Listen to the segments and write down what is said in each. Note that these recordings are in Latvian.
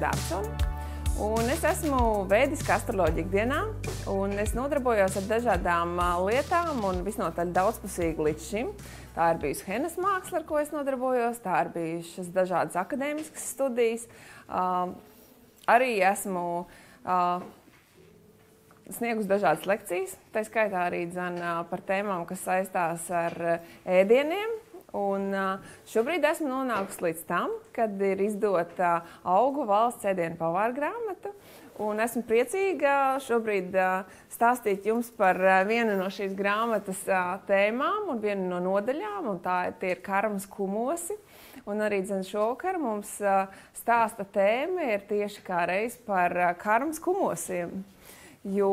Dārsona. Un es esmu veidiska astroloģija ikdienā, un es nodarbojos ar dažādām lietām un visnotaļ daudzpusīgi līdz šim. Tā ir bijusi Henes māksla, ar ko es nodarbojos, tā ir bijušas dažādas akadēmiskas studijas. Uh, arī esmu uh, sniegus dažādas lekcijas, tā skaitā arī dzen, par tēmām, kas saistās ar ēdieniem. Un šobrīd esmu nonākusi līdz tam, kad ir izdota augu valsts ēdienu pavāra grāmata. Un esmu priecīga šobrīd stāstīt jums par vienu no šīs grāmatas tēmām un vienu no nodaļām. Tā ir karmas kumosi. Un arī šovakar mums stāsta tēma ir tieši kā reiz par karmas kumosiem. Jo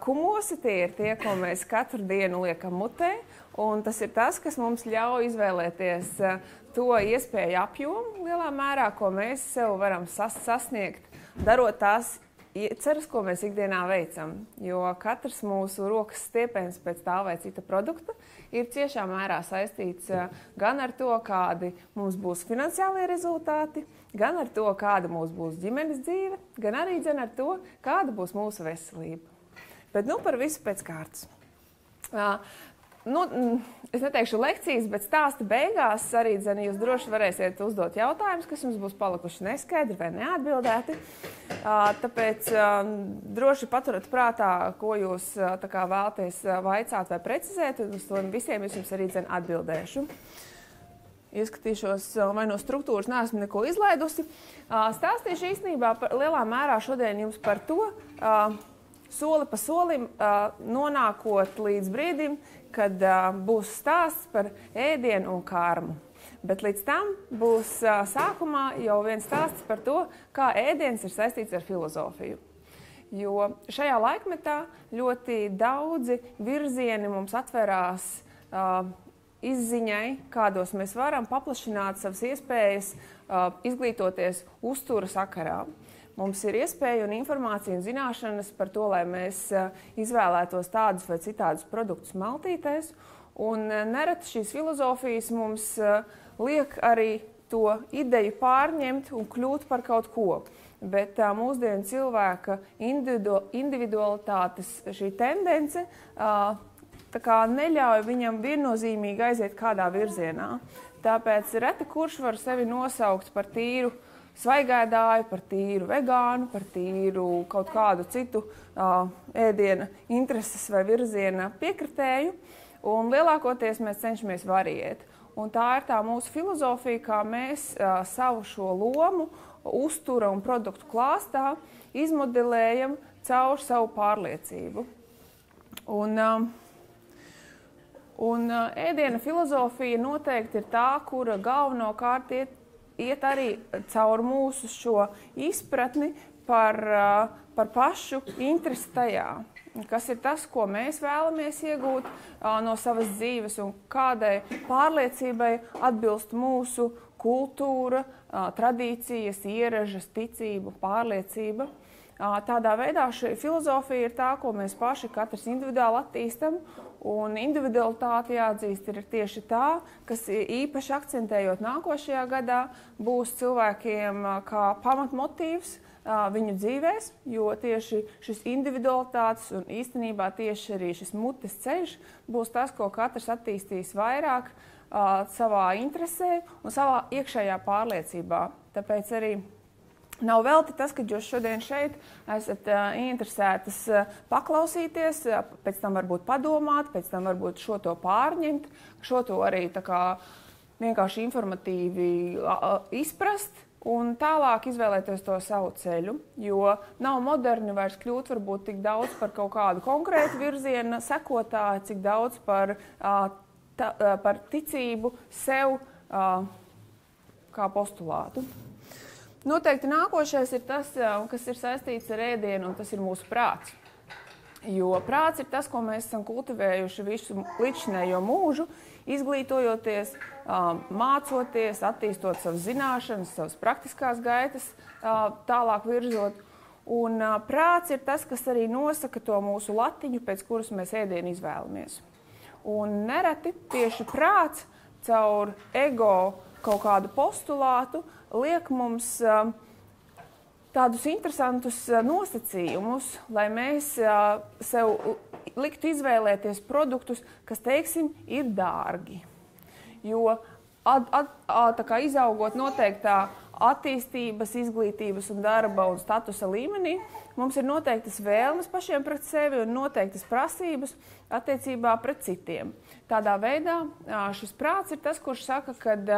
kumosi tie ir tie, ko mēs katru dienu liekam mutē, un tas ir tas, kas mums ļauj izvēlēties uh, to iespēju apjomu lielā mērā, ko mēs sev varam sas sasniegt, darot tās ceras, ko mēs ikdienā veicam. Jo katrs mūsu rokas stiepiens pēc tā vai cita produkta ir ciešā mērā saistīts gan ar to, kādi mums būs finansiālie rezultāti, gan ar to, kāda mums būs ģimenes dzīve, gan arī ar to, kāda būs mūsu veselība. Bet nu, par visu pēc kārtas. Nu, es neteikšu lekcijas, bet stāsta beigās arī dzene, jūs droši varēsiet uzdot jautājumus, kas jums būs palikuši neskaidri vai neatbildēti. Tāpēc droši paturiet prātā, ko jūs kā, vēlaties vaicāt vai precizēt, un uz to visiem es jums arī dzene atbildēšu. Ieskatīšos, vai no struktūras neesmu neko izlaidusi. Stāstīšu īstenībā par, lielā mērā šodien jums par to, soli pa solim nonākot līdz brīdim, kad būs stāsts par ēdienu un kārmu. Bet līdz tam būs sākumā jau viens stāsts par to, kā ēdiens ir saistīts ar filozofiju. Jo šajā laikmetā ļoti daudzi virzieni mums atverās uh, izziņai, kādos mēs varam paplašināt savas iespējas, uh, izglītoties uztura sakarā. Mums ir iespēja un informācija un zināšanas par to, lai mēs uh, izvēlētos tādus vai citādus produktus maltītēs. Un uh, nereti šīs filozofijas mums liek arī to ideju pārņemt un kļūt par kaut ko. Bet tā mūsdienu cilvēka individualitātes šī tendence uh, neļauj viņam viennozīmīgi aiziet kādā virzienā. Tāpēc reti kurš var sevi nosaukt par tīru svaigādāju, par tīru vegānu, par tīru kaut kādu citu uh, ēdiena intereses vai virziena piekritēju. Un lielākoties mēs cenšamies variēt. Un tā ir tā mūsu filozofija, kā mēs uh, savu šo lomu, uztura un produktu klāstā izmodelējam caur savu pārliecību. Un, uh, Un ēdiena filozofija noteikti ir tā, kura galvenokārt iet, iet arī caur mūsu šo izpratni par, par pašu interesi tajā. Kas ir tas, ko mēs vēlamies iegūt no savas dzīves, un kādai pārliecībai atbilst mūsu kultūra, tradīcijas, ieražas, ticība, pārliecība. Tādā veidā šī filozofija ir tā, ko mēs paši katrs individuāli attīstam. Un individualitāte jāatzīst ir tieši tā, kas īpaši akcentējot nākošajā gadā, būs cilvēkiem kā pamatmotīvs viņu dzīvēs, jo tieši šis individualitātes un īstenībā tieši arī šis mutes ceļš būs tas, ko katrs attīstīs vairāk savā interesē un savā iekšējā pārliecībā. Tāpēc arī Nav velti tas, ka jūs šodien šeit esat uh, interesētas uh, paklausīties, uh, pēc tam varbūt padomāt, pēc tam varbūt šo to pārņemt, šo to arī kā, vienkārši informatīvi izprast. Un tālāk izvēlēties to savu ceļu, jo nav moderni vairs kļūt varbūt tik daudz par kaut kādu konkrētu virzienu sekotāju, cik daudz par, ta, par ticību sev kā postulātu. Noteikti nākošais ir tas, kas ir saistīts ar ēdienu, un tas ir mūsu prāts. Jo prāts ir tas, ko mēs esam kultivējuši visu līdzinējo mūžu, izglītojoties, mācoties, attīstot savas zināšanas, savas praktiskās gaitas, tālāk virzot. Un prāts ir tas, kas arī nosaka to mūsu latiņu, pēc kuras mēs ēdienu izvēlamies. Un nereti tieši prāts caur ego kaut kādu postulātu liek mums uh, tādus interesantus nosacījumus, lai mēs sev liktu izvēlēties produktus, kas, teiksim, ir dārgi. Jo at, at, at, kā, izaugot noteiktā attīstības, izglītības un darba un statusa līmenī, mums ir noteiktas vēlmes pašiem pret sevi un noteiktas prasības attiecībā pret citiem. Tādā veidā šis prāts ir tas, kurš saka, kad,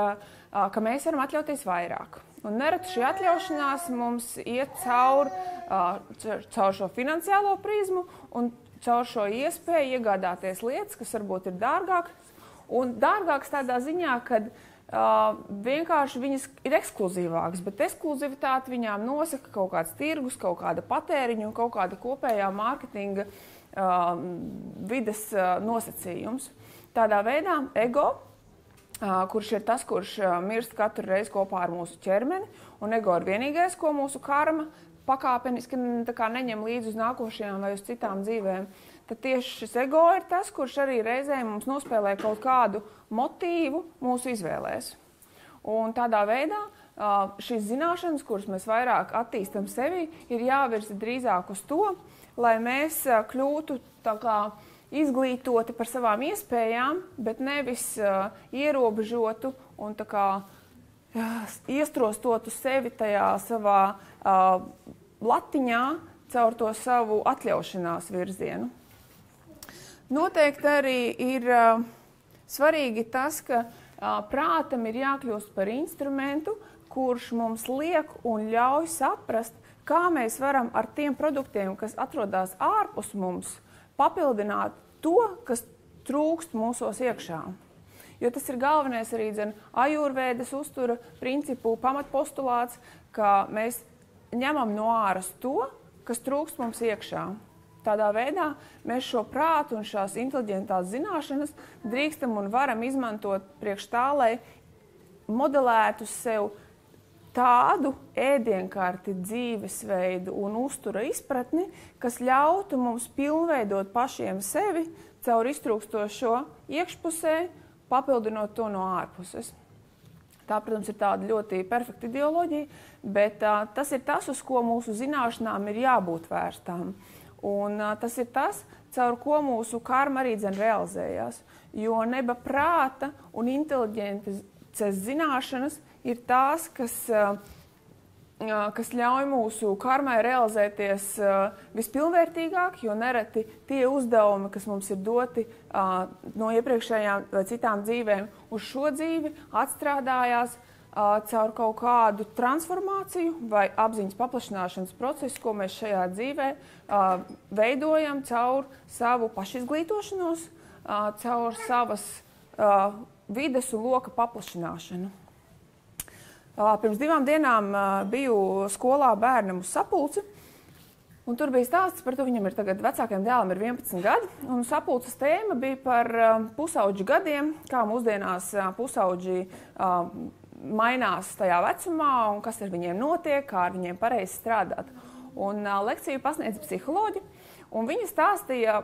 ka mēs varam atļauties vairāk. Un nereti šī atļaušanās mums iet caur, caur šo finansiālo prizmu un caur šo iespēju iegādāties lietas, kas varbūt ir dārgākas. Un dārgākas tādā ziņā, ka uh, vienkārši viņas ir ekskluzīvākas, bet ekskluzivitāti viņām nosaka kaut kāds tirgus, kaut kāda patēriņa un kaut kāda kopējā mārketinga uh, vides uh, nosacījums. Tādā veidā ego, kurš ir tas, kurš mirst katru reizi kopā ar mūsu ķermeni, un ego ir vienīgais, ko mūsu karma pakāpeniski neņem līdzi uz nākošajām vai uz citām dzīvēm. Tad tieši šis ego ir tas, kurš arī reizē mums nospēlē kaut kādu motīvu mūsu izvēlēs. Un tādā veidā šīs zināšanas, kuras mēs vairāk attīstam sevi, ir jāvirza drīzāk uz to, lai mēs kļūtu kā, izglītoti par savām iespējām, bet nevis uh, ierobežotu un kā, iestrostotu sevi tajā savā uh, latiņā caur to savu atļaušanās virzienu. Noteikti arī ir uh, svarīgi tas, ka uh, prātam ir jākļūst par instrumentu, kurš mums liek un ļauj saprast, kā mēs varam ar tiem produktiem, kas atrodas ārpus mums, papildināt to, kas trūkst mūsos iekšā jo tas ir galvenais arī ajurvēdas uztura principu pamatpostulāts, ka mēs ņemam no āras to, kas trūkst mums iekšā. Tādā veidā mēs šo prātu un šās inteliģentās zināšanas drīkstam un varam izmantot priekš tā, lai modelētu sev tādu ēdienkarti, dzīvesveidu un uztura izpratni, kas ļautu mums pilnveidot pašiem sevi caur iztrūkstošo iekšpusē papildinot to no ārpuses. Tā, protams, ir tāda ļoti perfekta ideoloģija, bet uh, tas ir tas, uz ko mūsu zināšanām ir jābūt vērstām. Un, uh, tas ir tas, caur ko mūsu karma arī realizējās. Jo neba prāta un inteliģences zināšanas ir tās, kas uh, kas ļauj mūsu karmai realizēties vispilnvērtīgāk, jo nereti tie uzdevumi, kas mums ir doti no iepriekšējām vai citām dzīvēm, uz šo dzīvi atstrādājās caur kaut kādu transformāciju vai apziņas paplašināšanas procesu, ko mēs šajā dzīvē veidojam caur savu pašizglītošanos, caur savas vides un loka paplašināšanu. Pirms divām dienām biju skolā bērnam uz sapulci. Un tur bija stāsts par to, viņam ir tagad vecākajam dēlam ir 11 gadi. Un sapulces tēma bija par pusauģu gadiem, kā mūsdienās pusauģi mainās tajā vecumā un kas ar viņiem notiek, kā ar viņiem pareizi strādāt. Un lekciju pasniedza psiholoģi. Un viņa stāstīja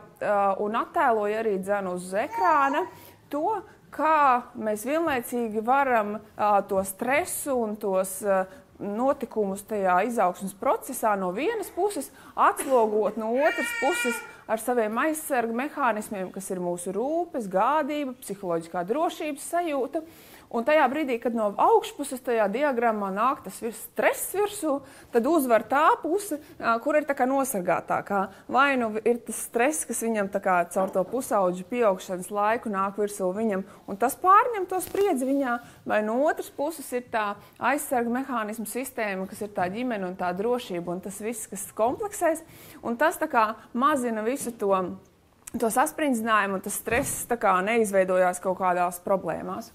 un attēloja arī dzenu uz ekrāna to, kā mēs vienlaicīgi varam uh, to stresu un tos uh, notikumus tajā izaugsmas procesā no vienas puses atslogot no otras puses ar saviem aizsargu mehānismiem, kas ir mūsu rūpes, gādība, psiholoģiskā drošības sajūta. Uh, Un tajā brīdī, kad no augšpuses tajā diagrammā nāk tas virs stress virsū, tad uzvar tā puse, kur ir tā nosargātākā. Vai nu ir tas stress, kas viņam caur to pusauģu pieaugšanas laiku nāk virsū viņam, un tas pārņem to spriedzi viņā, vai no otras puses ir tā aizsarga mehānismu sistēma, kas ir tā ģimene un tā drošība, un tas viss, kas kompleksēs, un tas kā mazina visu to to sasprindzinājumu, un tas stress neizveidojās kaut kādās problēmās.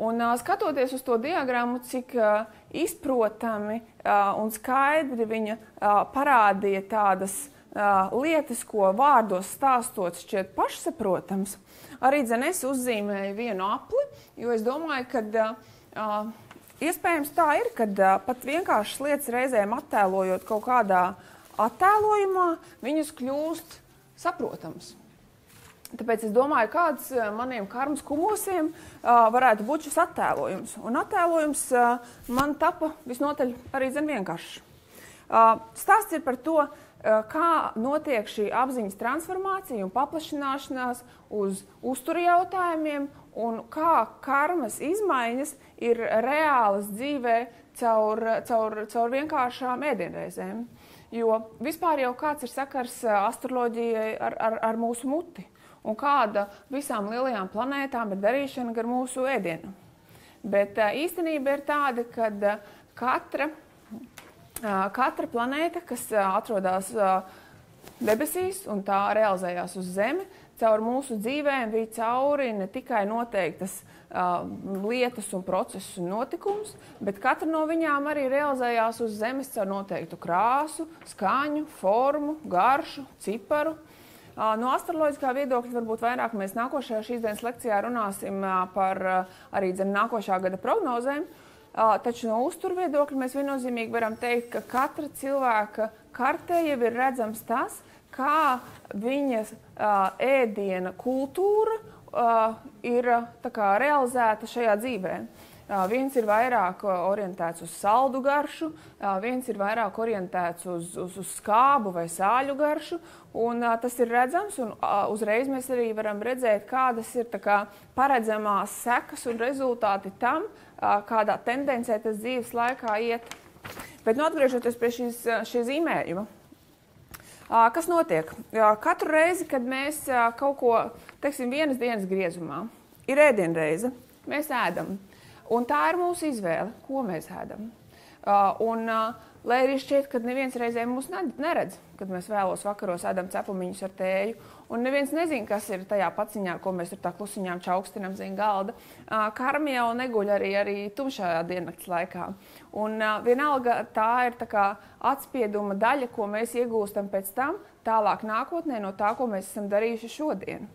Un, uh, skatoties uz to diagrammu, cik uh, izprotami uh, un skaidri viņa uh, parādīja tādas uh, lietas, ko vārdos stāstot, šķiet pašsaprotams, arī dzenes uzzīmēja vienu apli, jo es domāju, ka uh, iespējams tā ir, ka uh, pat vienkāršas lietas reizēm attēlojot kaut kādā attēlojumā, viņas kļūst saprotams. Tāpēc es domāju, kāds eh, maniem karmas kumosiem uh, varētu būt šis attēlojums. Un attēlojums uh, man tapa visnotaļ arī zem vienkāršs. Stāsts ir par to, kā notiek šī apziņas transformācija un paplašināšanās uz uzturu jautājumiem, un kā karmas izmaiņas ir reālas dzīvē caur, caur, caur vienkāršām ēdienreizēm. Jo vispār jau kāds ir sakars astroloģijai ar, ar, ar mūsu muti un kāda visām lielajām planētām ir darīšana ar mūsu ēdienu. Bet īstenība ir tāda, ka katra, katra planēta, kas atrodas debesīs un tā realizējās uz Zemi, caur mūsu dzīvēm bija cauri ne tikai noteiktas uh, lietas un procesus un notikumus, bet katra no viņām arī realizējās uz Zemes caur noteiktu krāsu, skaņu, formu, garšu, ciparu. Uh, no astroloģiskā viedokļa varbūt vairāk mēs nākošajā šīs dienas lekcijā runāsim par arī dzen, nākošā gada prognozēm. Taču no uzturviedokļa mēs viennozīmīgi varam teikt, ka katra cilvēka kartē jau ir redzams tas, kā viņas ēdiena kultūra ir kā, realizēta šajā dzīvē. Viens ir vairāk orientēts uz saldu garšu, viens ir vairāk orientēts uz, uz, uz skābu vai sāļu garšu. Un, tas ir redzams, un uzreiz mēs arī varam redzēt, kādas ir kā, paredzamās sekas un rezultāti tam, kādā tendencē tas dzīves laikā iet. Bet nu, atgriežoties pie šīs, šī zīmējuma, Kas notiek? Katru reizi, kad mēs kaut ko, teiksim, vienas dienas griezumā, ir ēdienreize, mēs ēdam. Un tā ir mūsu izvēle, ko mēs ēdam. Un, lai arī šķiet, ka neviens reizē mūs neredz, kad mēs vēlos vakaros ēdam cepumiņus ar tēju Un neviens nezina, kas ir tajā paciņā, ko mēs tur tā klusiņām čaukstinam zem galda. Uh, karmi jau neguļ arī, arī tumšajā diennakts laikā. Un uh, vienalga tā ir tā kā atspieduma daļa, ko mēs iegūstam pēc tam, tālāk nākotnē no tā, ko mēs esam darījuši šodien.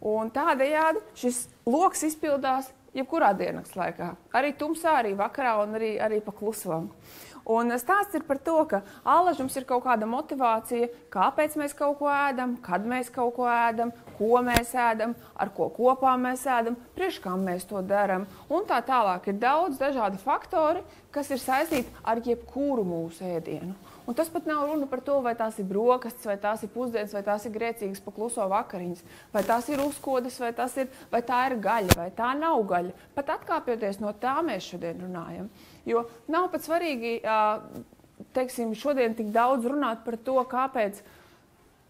Un tādējādi šis lokus izpildās jebkurā diennakts laikā. Arī tumsā, arī vakarā un arī, arī pa klusvam. Un stāsts ir par to, ka alažums ir kaut kāda motivācija, kāpēc mēs kaut ko ēdam, kad mēs kaut ko ēdam, ko mēs ēdam, ar ko kopā mēs ēdam, priekš kam mēs to darām. Un tā tālāk ir daudz dažādi faktori, kas ir saistīti ar jebkuru mūsu ēdienu. Un tas pat nav runa par to, vai tās ir brokastis, vai tās ir pusdienas, vai tās ir grēcīgas pakluso vakariņas, vai tās ir uzkodas, vai, ir, vai tā ir gaļa, vai tā nav gaļa. Pat atkāpjoties no tā, mēs šodien runājam. Jo nav pat svarīgi, teiksim, šodien tik daudz runāt par to, kāpēc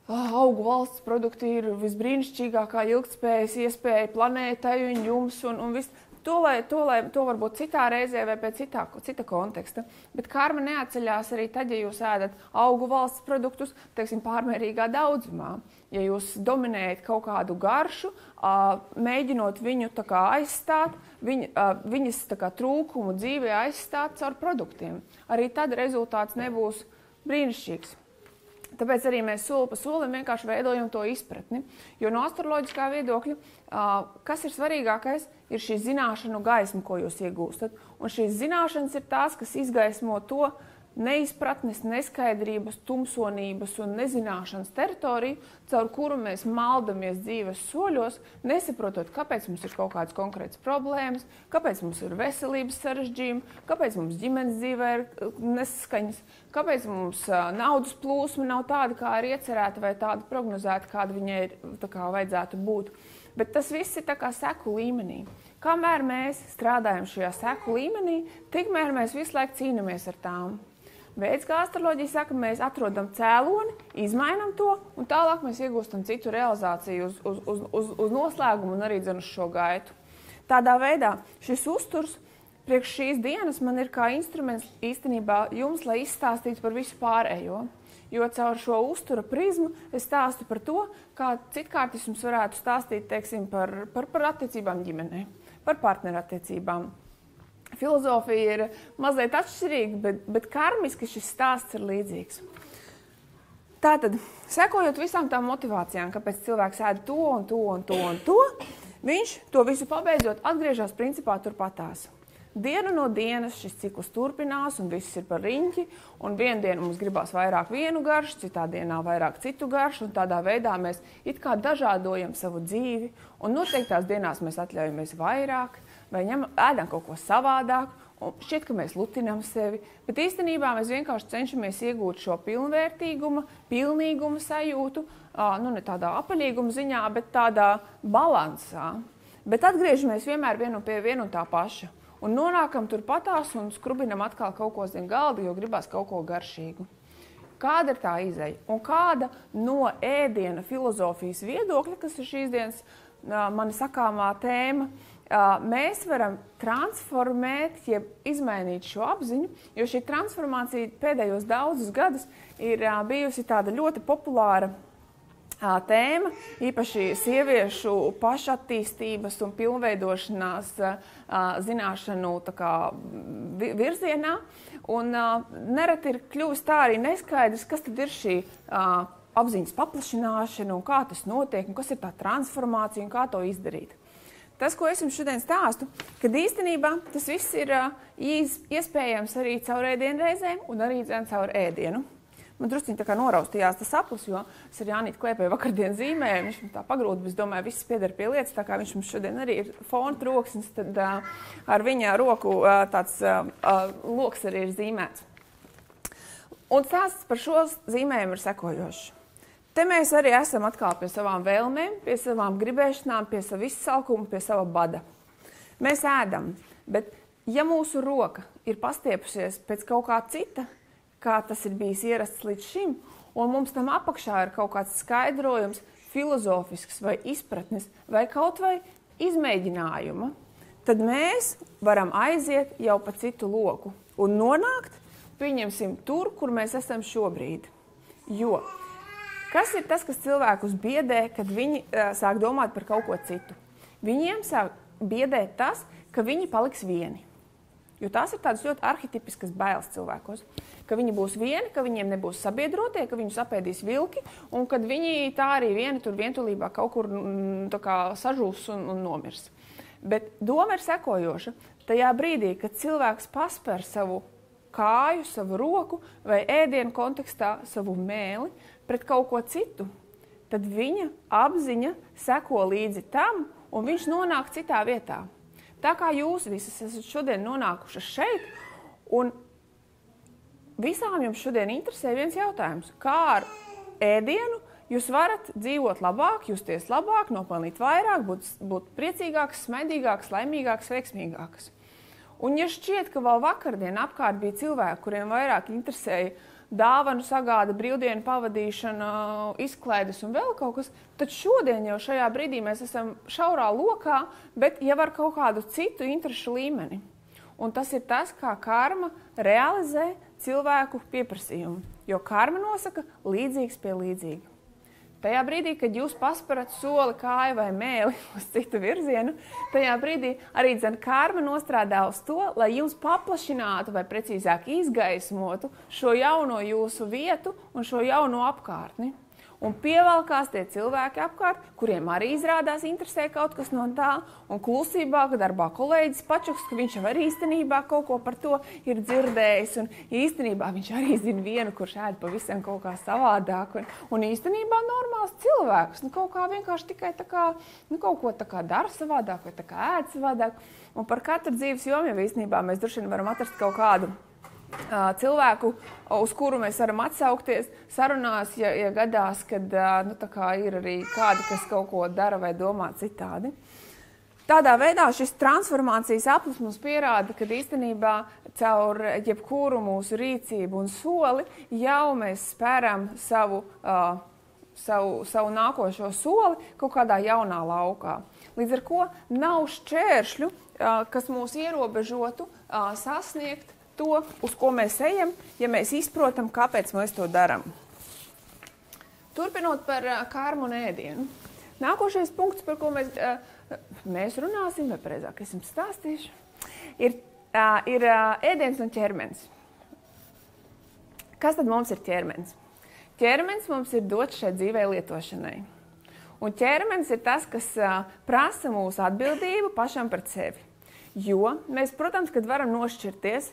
augu valsts produkti ir visbrīnišķīgākā ilgspējas iespēja planētai un jums un, un viss. To, lai, to, lai, to varbūt citā reizē vai pēc citā, cita konteksta. Bet karma neatceļās arī tad, ja jūs ēdat augu valsts produktus, teiksim, pārmērīgā daudzumā. Ja jūs dominējat kaut kādu garšu, mēģinot viņu aizstāt, viņ, viņas kā, trūkumu dzīvē aizstāt caur produktiem, arī tad rezultāts nebūs brīnišķīgs. Tāpēc arī mēs soli pa solim vienkārši veidojam to izpratni. Jo no astroloģiskā viedokļa, kas ir svarīgākais, ir šī zināšanu gaisma, ko jūs iegūstat. Un šīs zināšanas ir tās, kas izgaismo to, neizpratnes, neskaidrības, tumsonības un nezināšanas teritoriju, caur kuru mēs maldamies dzīves soļos, nesaprotot, kāpēc mums ir kaut kādas konkrētas problēmas, kāpēc mums ir veselības sarežģījumi, kāpēc mums ģimenes dzīvē ir uh, nesaskaņas, kāpēc mums uh, naudas plūsma nav tāda, kā ir iecerēta vai tāda prognozēta, kāda viņai ir, kā vajadzētu būt. Bet tas viss ir seku līmenī. Kamēr mēs strādājam šajā seku līmenī, tikmēr mēs visu laiku cīnāmies ar tām veids, kā astroloģija saka, mēs atrodam cēloni, izmainām to, un tālāk mēs iegūstam citu realizāciju uz, uz, uz, uz, uz noslēgumu un arī uz šo gaitu. Tādā veidā šis uzturs priekš šīs dienas man ir kā instruments īstenībā jums, lai izstāstītu par visu pārējo. Jo caur šo uztura prizmu es stāstu par to, kā citkārt es jums varētu stāstīt teiksim, par, par, par attiecībām ģimenē, par partnerattiecībām, filozofija ir mazliet atšķirīga, bet, bet karmiski šis stāsts ir līdzīgs. Tātad, sekojot visām tām motivācijām, kāpēc cilvēks ēda to un to un to un to, viņš to visu pabeidzot atgriežas principā turpatās. Dienu no dienas šis cikls turpinās, un viss ir par riņķi. Un vienā dienā mums gribās vairāk vienu garšu, citā dienā vairāk citu garšu. Tādā veidā mēs it kā dažādojam savu dzīvi, un noteiktās dienās mēs atļaujamies vairāk, vai ņem, ēdam kaut ko savādāk, Un šķiet, ka mēs lutinām sevi, bet īstenībā mēs vienkārši cenšamies iegūt šo pilnvērtīguma, pilnīguma sajūtu, nu ne tādā apaļīguma ziņā, bet tādā balansā. Bet atgriežamies vienmēr vienu pie viena un tā paša. Un nonākam turpatās un skrubinam atkal kaut ko zem galda, jo gribās kaut ko garšīgu. Kāda ir tā izeja? Un kāda no ēdiena filozofijas viedokļa, kas ir šīs dienas mana sakāmā tēma, mēs varam transformēt, jeb izmainīt šo apziņu, jo šī transformācija pēdējos daudzus gadus ir bijusi tāda ļoti populāra tēma, īpaši sieviešu pašattīstības un pilnveidošanās zināšanu kā, virzienā. Un nereti ir kļuvis tā arī neskaidrs, kas tad ir šī apziņas paplašināšana un kā tas notiek, un kas ir tā transformācija un kā to izdarīt. Tas, ko es jums šodien stāstu, kad īstenībā tas viss ir uh, iespējams arī caur ēdienreizēm un arī caur ēdienu. Man druskuļi tā kā noraustījās tas aplis, jo es ar Jānis Klēpēju vakardien zīmēju. Viņš man tā pagrūda, bet es domāju, viss pieder pie lietas. Tā kā viņš mums šodien arī ir fona troksnis, tad uh, ar viņa roku uh, tāds uh, loks arī ir zīmēts. Un stāsts par šo zīmējumu ir sekojošs. Te mēs arī esam atkal pie savām vēlmēm, pie savām gribēšanām, pie sava izsalkuma, pie sava bada. Mēs ēdam, bet ja mūsu roka ir pastiepusies pēc kaut kā cita, kā tas ir bijis ierasts līdz šim, un mums tam apakšā ir kaut kāds skaidrojums, filozofisks vai izpratnes, vai kaut vai izmēģinājuma, tad mēs varam aiziet jau pa citu loku un nonākt, pieņemsim, tur, kur mēs esam šobrīd. Jo Kas ir tas, kas cilvēkus biedē, kad viņi uh, sāk domāt par kaut ko citu? Viņiem sāk biedēt tas, ka viņi paliks vieni. Jo tās ir tādas ļoti arhitektiskas bailes cilvēkos. Ka viņi būs vieni, ka viņiem nebūs sabiedrotie, ka viņus apēdīs vilki, un kad viņi tā arī vieni tur vientulībā kaut kur mm, kā, sažūs un, un nomirs. Bet doma ir sekojoša. Tajā brīdī, kad cilvēks paspēr savu kāju, savu roku vai ēdienu kontekstā savu mēli, pret kaut ko citu, tad viņa apziņa seko līdzi tam, un viņš nonāk citā vietā. Tā kā jūs visas esat šodien nonākušas šeit, un visām jums šodien interesē viens jautājums. Kā ar ēdienu jūs varat dzīvot labāk, justies labāk, nopelnīt vairāk, būt, būt priecīgāks, smaidīgāks, laimīgāks, veiksmīgāks? Un ja šķiet, ka vēl vakardien apkārt bija cilvēki, kuriem vairāk interesēja dāvanu sagāda, brīvdienu pavadīšana, izklaides un vēl kaut kas, tad šodien jau šajā brīdī mēs esam šaurā lokā, bet jau ar kaut kādu citu interešu līmeni. Un tas ir tas, kā karma realizē cilvēku pieprasījumu. Jo karma nosaka līdzīgs pie līdzīga. Tajā brīdī, kad jūs pasparat soli, kāju vai mēli uz citu virzienu, tajā brīdī arī karma nostrādā uz to, lai jums paplašinātu vai precīzāk izgaismotu šo jauno jūsu vietu un šo jauno apkārtni un pievelkās tie cilvēki apkārt, kuriem arī izrādās interesē kaut kas no tā, un klusībā, darbā kolēģis pačuks, ka viņš jau arī īstenībā kaut ko par to ir dzirdējis, un īstenībā viņš arī zina vienu, kurš ēd pavisam kaut kā savādāk, un, un īstenībā normāls cilvēks, nu kaut kā vienkārši tikai tā kā, nu kaut ko tā kā dara savādāk, vai tā kā ēd savādāk, un par katru dzīves jomu jau īstenībā mēs droši vien varam atrast kaut kādu cilvēku, uz kuru mēs varam atsaukties sarunās, ja, ja gadās, kad nu, ir arī kādi, kas kaut ko dara vai domā citādi. Tādā veidā šis transformācijas aplis mums pierāda, ka īstenībā caur jebkuru mūsu rīcību un soli jau mēs spēram savu, uh, savu, savu nākošo soli kaut kādā jaunā laukā. Līdz ar to nav šķēršļu, uh, kas mūs ierobežotu uh, sasniegt to, uz ko mēs ejam, ja mēs izprotam, kāpēc mēs to darām. Turpinot par uh, kārmu un ēdienu. Nākošais punkts, par ko mēs, uh, mēs runāsim, vai precīzāk es jums stāstīšu, ir, uh, ir uh, ēdiens un ķermenis. Kas tad mums ir ķermenis? Ķermenis mums ir dots šai dzīvē lietošanai. Un ķermenis ir tas, kas uh, prasa mūsu atbildību pašam par sevi. Jo mēs, protams, varam nošķirties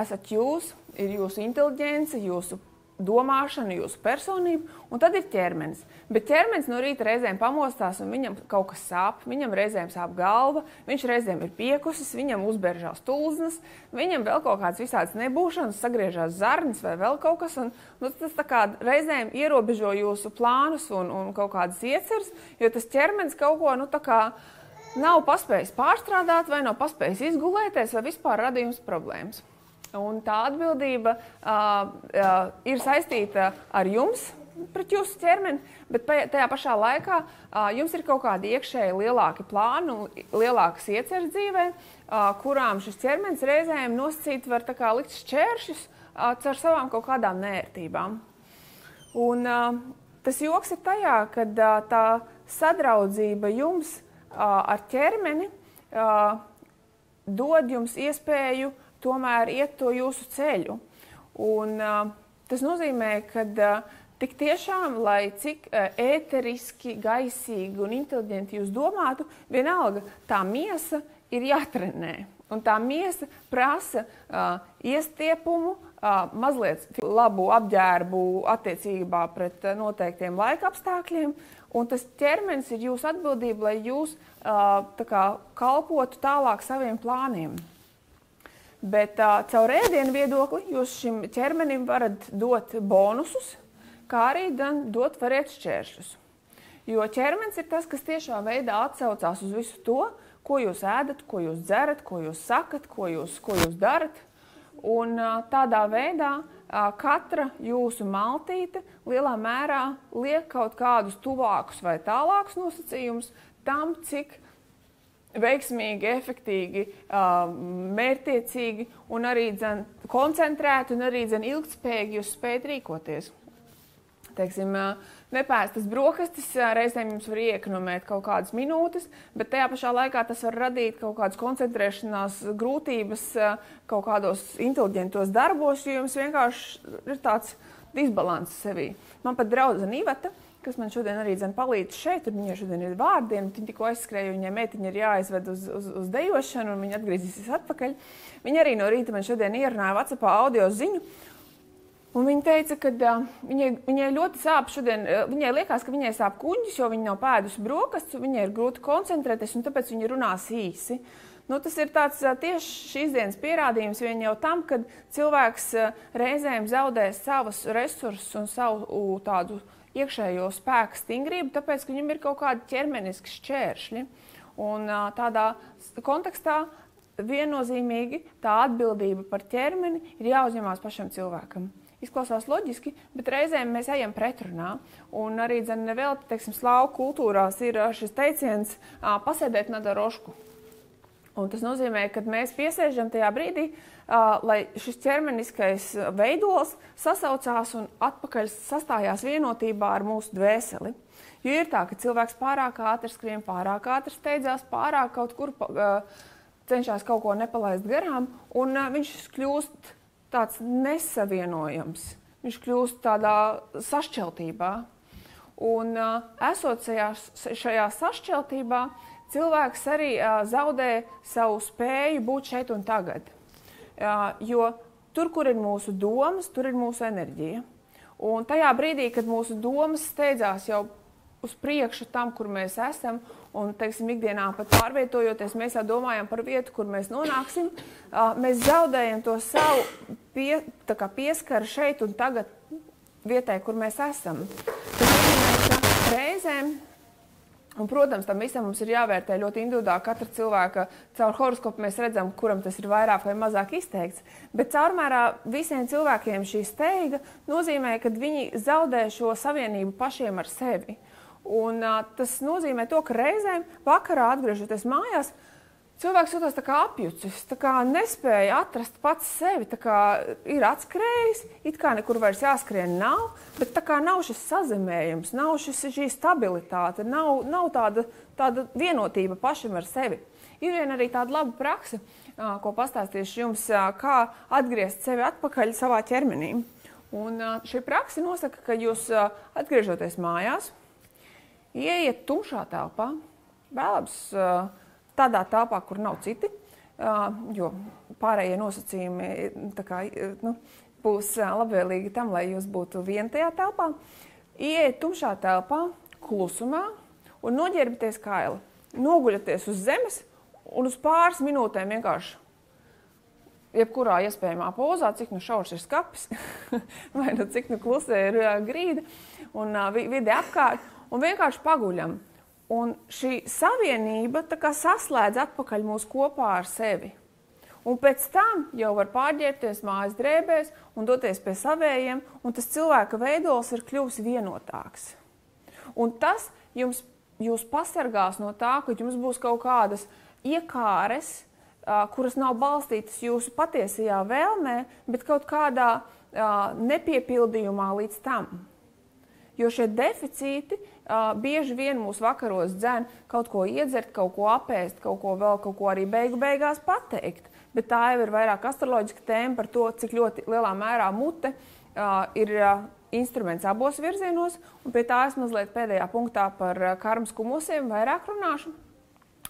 esat jūs, ir jūsu inteligence, jūsu domāšana, jūsu personība, un tad ir ķermenis. Bet ķermenis no rīta reizēm pamostās, un viņam kaut kas sāp, viņam reizēm sāp galva, viņš reizēm ir piekusis, viņam uzbēržās tulznas, viņam vēl kaut kādas visādas nebūšanas, sagriežās zarnas vai vēl kaut kas. Un, nu, tas kā, reizēm ierobežo jūsu plānus un, un kaut kādas ieceres, jo tas ķermenis kaut ko nu, nav paspējis pārstrādāt, vai nav paspējis izgulēties, vai vispār radījums problēmas. Un tā atbildība uh, uh, ir saistīta ar jums, pret jūsu ķermeni, bet tajā pašā laikā uh, jums ir kaut kādi iekšēji lielāki plāni, lielākas ieceres dzīvē, uh, kurām šis ķermenis reizēm nosacīt var kā, likt šķēršļus uh, caur savām kaut kādām nērtībām. Un, uh, tas joks ir tajā, ka uh, tā sadraudzība jums uh, ar ķermeni uh, dod jums iespēju uh, tomēr iet to jūsu ceļu. Un, tas nozīmē, ka tik tiešām, lai cik ēteriski, gaisīgi un inteliģenti jūs domātu, vienalga tā miesa ir jātrenē. Un tā miesa prasa uh, iestiepumu, uh, mazliet labu apģērbu attiecībā pret noteiktiem laika apstākļiem. Un tas ķermenis ir jūsu atbildība, lai jūs uh, kā, kalpotu tālāk saviem plāniem. Bet uh, caur ēdienu viedokli jūs šim ķermenim varat dot bonusus, kā arī dot variet šķēršļus. Jo ķermenis ir tas, kas tiešā veidā atsaucās uz visu to, ko jūs ēdat, ko jūs dzerat, ko jūs sakat, ko jūs, ko jūs darat. Un uh, tādā veidā uh, katra jūsu maltīte lielā mērā liek kaut kādus tuvākus vai tālākus nosacījumus tam, cik veiksmīgi, efektīvi, mērķiecīgi un arī dzen, koncentrēti un arī dzen, ilgspējīgi jūs spējat rīkoties. Teiksim, nepēstas brokastis reizēm jums var iekonomēt kaut kādas minūtes, bet tajā pašā laikā tas var radīt kaut kādas koncentrēšanās grūtības kaut kādos inteliģentos darbos, jo jums vienkārši ir tāds disbalans sevī. Man pat draudzene Iveta kas man šodien arī palīdz šeit. Viņai šodien ir vārdiena, viņa tikko aizskrēja, viņai meitiņa ir jāizved uz, uz, uz dejošanu, un viņa atgriezīsies atpakaļ. Viņa arī no rīta man šodien ierunāja WhatsApp audio ziņu. Un viņa teica, ka uh, viņai, viņai ļoti sāp šodien. Uh, viņai liekas, ka viņai sāp kuģis, jo viņa nav pēdusi brokastis, viņai ir grūti koncentrēties, un tāpēc viņa runās īsi. Nu, tas ir tāds, uh, tieši šīs dienas pierādījums jau tam, ka cilvēks reizēm zaudē savus resursus un savu tādu iekšējo spēku stingrību, tāpēc, ka viņam ir kaut kādi ķermeniski šķēršļi. Un tādā kontekstā viennozīmīgi tā atbildība par ķermeni ir jāuzņemās pašam cilvēkam. Izklausās loģiski, bet reizēm mēs ejam pretrunā. Un arī nevēl, teiksim, slāvu kultūrās ir šis teiciens pasēdēt nadarošku. Un tas nozīmē, ka mēs piesēžam tajā brīdī, uh, lai šis ķermeniskais veidols sasaucās un atpakaļ sastājās vienotībā ar mūsu dvēseli. Jo ir tā, ka cilvēks pārāk ātri skrien, pārāk ātri steidzās, pārāk kaut kur cenšas kaut ko nepalaist garām, un viņš kļūst tāds nesavienojams. Viņš kļūst tādā sašķeltībā. Un, esot šajā, šajā sašķeltībā, cilvēks arī zaudē savu spēju būt šeit un tagad. Jo tur, kur ir mūsu domas, tur ir mūsu enerģija. Un tajā brīdī, kad mūsu domas steidzās jau uz priekšu tam, kur mēs esam, un, teiksim, ikdienā pat pārvietojoties, mēs jau domājam par vietu, kur mēs nonāksim, mēs zaudējam to savu pie, pieskaru šeit un tagad vietai, kur mēs esam. Tas nozīmē, ka reizēm Un, protams, tam visam mums ir jāvērtē ļoti individuāli. Katra cilvēka caur horoskopu mēs redzam, kuram tas ir vairāk vai mazāk izteikts. Bet caurmērā visiem cilvēkiem šī steiga nozīmē, ka viņi zaudē šo savienību pašiem ar sevi. Un, uh, tas nozīmē to, ka reizēm vakarā atgriežoties mājās, Cilvēks jutās apjucis, nespēja atrast pats sevi. Ir atskrējis, it kā nekur vairs jāskrien nav, bet nav šis sazemējums, nav šis, šī stabilitāte, nav, nav tāda, tāda vienotība pašam ar sevi. Ir viena arī tāda laba praksa, ko pastāstīšu jums, kā atgriezt sevi atpakaļ savā ķermenī. Un šī praksa nosaka, ka jūs atgriežoties mājās, ieiet tumšā telpā, vēlams tādā telpā, kur nav citi. Jo pārējie nosacījumi kā, nu, būs labvēlīgi tam, lai jūs būtu vien tajā telpā. Ieiet tumšā telpā, klusumā un noģērbieties kaili. Noguļaties uz zemes un uz pāris minūtēm vienkārši jebkurā iespējamā pozā, cik nu šaurs ir skats, vai nu cik nu klusē ir grīda un vide apkārt, un vienkārši paguļam. Un šī savienība saslēdz atpakaļ mūs kopā ar sevi. Un pēc tam jau var pārģērbties mājas drēbēs un doties pie savējiem, un tas cilvēka veidols ir kļuvis vienotāks. Un tas jums, jūs pasargās no tā, ka jums būs kaut kādas iekāres, kuras nav balstītas jūsu patiesajā vēlmē, bet kaut kādā nepiepildījumā līdz tam. Jo šie deficīti bieži vien mūsu vakaros dzēn kaut ko iedzert, kaut ko apēst, kaut ko vēl, kaut ko arī beigu beigās pateikt. Bet tā jau ir vairāk astroloģiska tēma par to, cik ļoti lielā mērā mute uh, ir uh, instruments abos virzienos. Un pie tā es mazliet pēdējā punktā par uh, karmas kumosiem vairāk runāšu.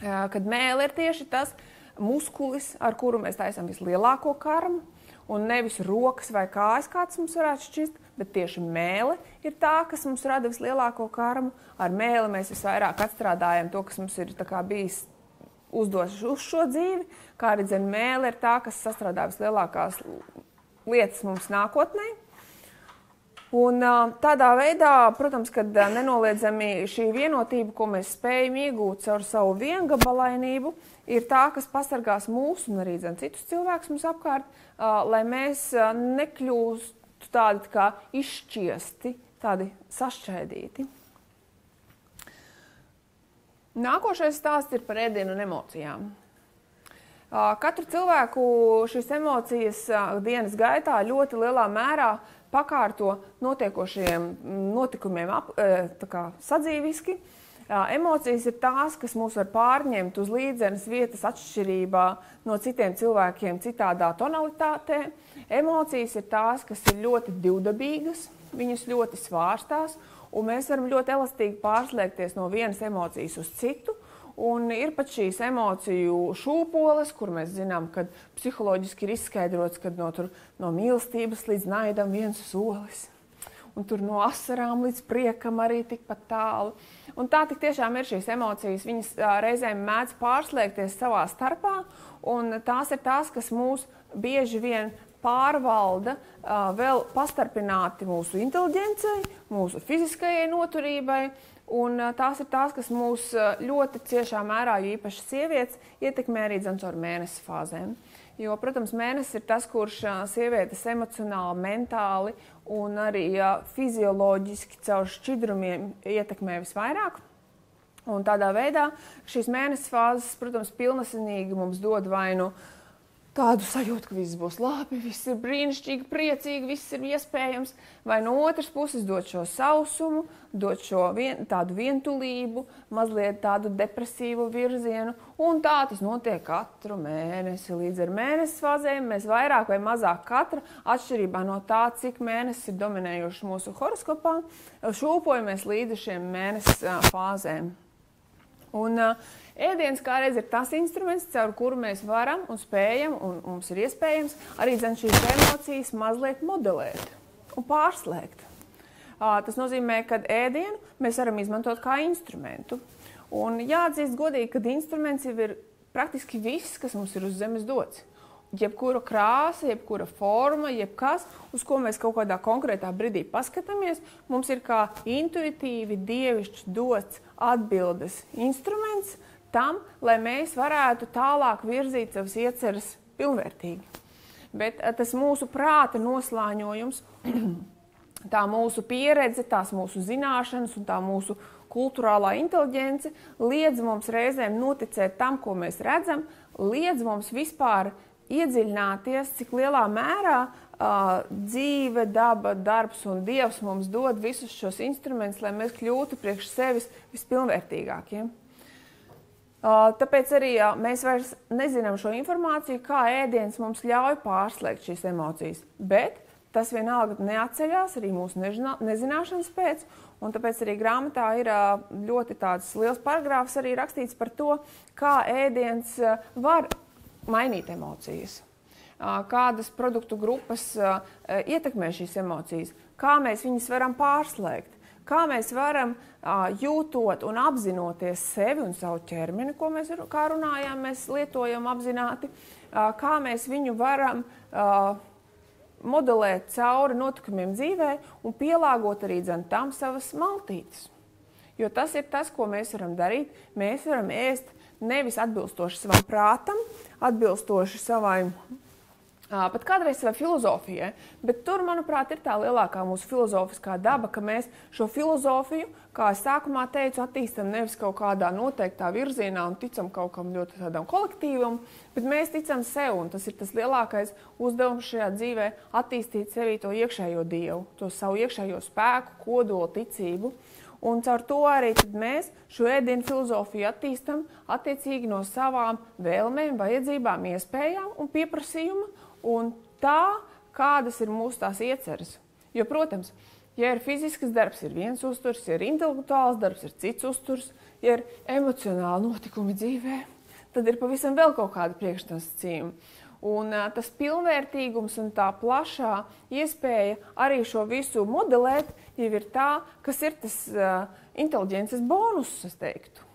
Uh, kad mēle ir tieši tas, muskulis, ar kuru mēs taisām vislielāko karmu, un nevis rokas vai kājas, kāds mums varētu šķist, bet tieši mēle ir tā, kas mums rada vislielāko karmu. Ar mēli mēs visvairāk atstrādājam to, kas mums ir bijis uzdots uz šo dzīvi, kā arī dzen, mēle ir tā, kas sastrādā vislielākās lietas mums nākotnē. Un, tādā veidā, protams, kad nenoliedzami šī vienotība, ko mēs spējam iegūt caur savu viengabalainību, ir tā, kas pasargās mūsu un arī citus cilvēkus mums apkārt, lai mēs uh, nekļūstu tādi kā izšķiesti, tādi sašķēdīti. Nākošais stāsts ir par ēdienu un emocijām. Uh, katru cilvēku šīs emocijas dienas gaitā ļoti lielā mērā pakārto notiekošiem notikumiem ap, kā, sadzīviski. Uh, Emocijas ir tās, kas mūs var pārņemt uz līdzenas vietas atšķirībā no citiem cilvēkiem, citādā tonalitātē. Emocijas ir tās, kas ir ļoti divdabīgas, viņas ļoti svārstās, un mēs varam ļoti elastīgi pārslēgties no vienas emocijas uz citu. Un ir pat šīs emociju šūpoles, kur mēs zinām, ka psiholoģiski ir izskaidrots, ka no, tur, no mīlestības līdz naidam viens solis un tur no asarām līdz priekam arī tikpat tālu. Un tā tiešām ir šīs emocijas. Viņas reizēm mēdz pārslēgties savā starpā, un tās ir tās, kas mūs bieži vien pārvalda vēl pastarpināti mūsu inteligencei, mūsu fiziskajai noturībai. Un tās ir tās, kas mūs ļoti ciešā mērā, jo īpaši sievietes, ietekmē arī caur mēnesi fāzēm. Jo, protams, mēnesis ir tas, kurš sievietes emocionāli, mentāli un arī fizioloģiski caur šķidrumiem ietekmē visvairāk. Un tādā veidā šīs mēnesis fāzes, protams, pilnasinīgi mums dod vai nu uh, tādu sajūtu, ka viss būs labi, viss ir brīnišķīgi, priecīgi, viss ir iespējams. Vai no otras puses dot šo sausumu, dot šo vien, tādu vientulību, mazliet tādu depresīvu virzienu. Un tā tas notiek katru mēnesi. Līdz ar mēnesis fāzēm mēs vairāk vai mazāk katra, atšķirībā no tā, cik mēnesis ir dominējuši mūsu horoskopā, šūpojamies līdz šiem mēnesis fāzēm. Un, uh, Ēdiens kā reiz ir tas instruments, caur kuru mēs varam un spējam, un mums ir iespējams arī šīs emocijas mazliet modelēt un pārslēgt. Tas nozīmē, ka ēdienu mēs varam izmantot kā instrumentu. Un jāatzīst godīgi, ka instruments jau ir praktiski viss, kas mums ir uz zemes dots. Jebkura krāsa, jebkura forma, jebkas, uz ko mēs kaut kādā konkrētā brīdī paskatāmies, mums ir kā intuitīvi, dievišķi dots atbildes instruments, tam, lai mēs varētu tālāk virzīt savas ieceres pilnvērtīgi. Bet eh, tas mūsu prāta noslāņojums, tā mūsu pieredze, tās mūsu zināšanas un tā mūsu kultūrālā inteligence liedz mums reizēm noticēt tam, ko mēs redzam, liedz mums vispār iedziļināties, cik lielā mērā uh, dzīve, daba, darbs un dievs mums dod visus šos instrumentus, lai mēs kļūtu priekš sevis vispilnvērtīgākiem. Ja? Tāpēc arī mēs vairs nezinām šo informāciju, kā ēdiens mums ļauj pārslēgt šīs emocijas. Bet tas vienalga neatceļās arī mūsu nezināšanas pēc. Un tāpēc arī grāmatā ir ļoti liels paragrāfs arī rakstīts par to, kā ēdiens var mainīt emocijas. kādas produktu grupas ietekmē šīs emocijas, kā mēs viņus varam pārslēgt. Kā mēs varam jūtot un apzinoties sevi un savu ķermeni, ko mēs kā runājām, mēs lietojam apzināti, kā mēs viņu varam modelēt cauri notikumiem dzīvē un pielāgot arī dzen, tam savas maltītes. Jo tas ir tas, ko mēs varam darīt. Mēs varam ēst nevis atbilstoši savam prātam, atbilstoši savai pat kādreiz savai filozofijai. Bet tur, manuprāt, ir tā lielākā mūsu filozofiskā daba, ka mēs šo filozofiju, kā es sākumā teicu, attīstam nevis kaut kādā noteiktā virzienā un ticam kaut kam ļoti tādam kolektīvam, bet mēs ticam sev. Un tas ir tas lielākais uzdevums šajā dzīvē - attīstīt sevī to iekšējo dievu, to savu iekšējo spēku, kodolu, ticību. Un caur to arī mēs šo ēdienu filozofiju attīstam attiecīgi no savām vēlmēm, vajadzībām, iespējām un pieprasījuma un tā, kādas ir mūsu tās ieceres. Jo, protams, ja ir fizisks darbs, ir viens uzturs, ja ir intelektuāls darbs, ir cits uzturs, ja ir emocionāli notikumi dzīvē, tad ir pavisam vēl kaut kāda priekšnosacījuma. Un, tas pilnvērtīgums un tā plašā iespēja arī šo visu modelēt, jau ir tā, kas ir tas uh, inteliģences bonus, es teiktu.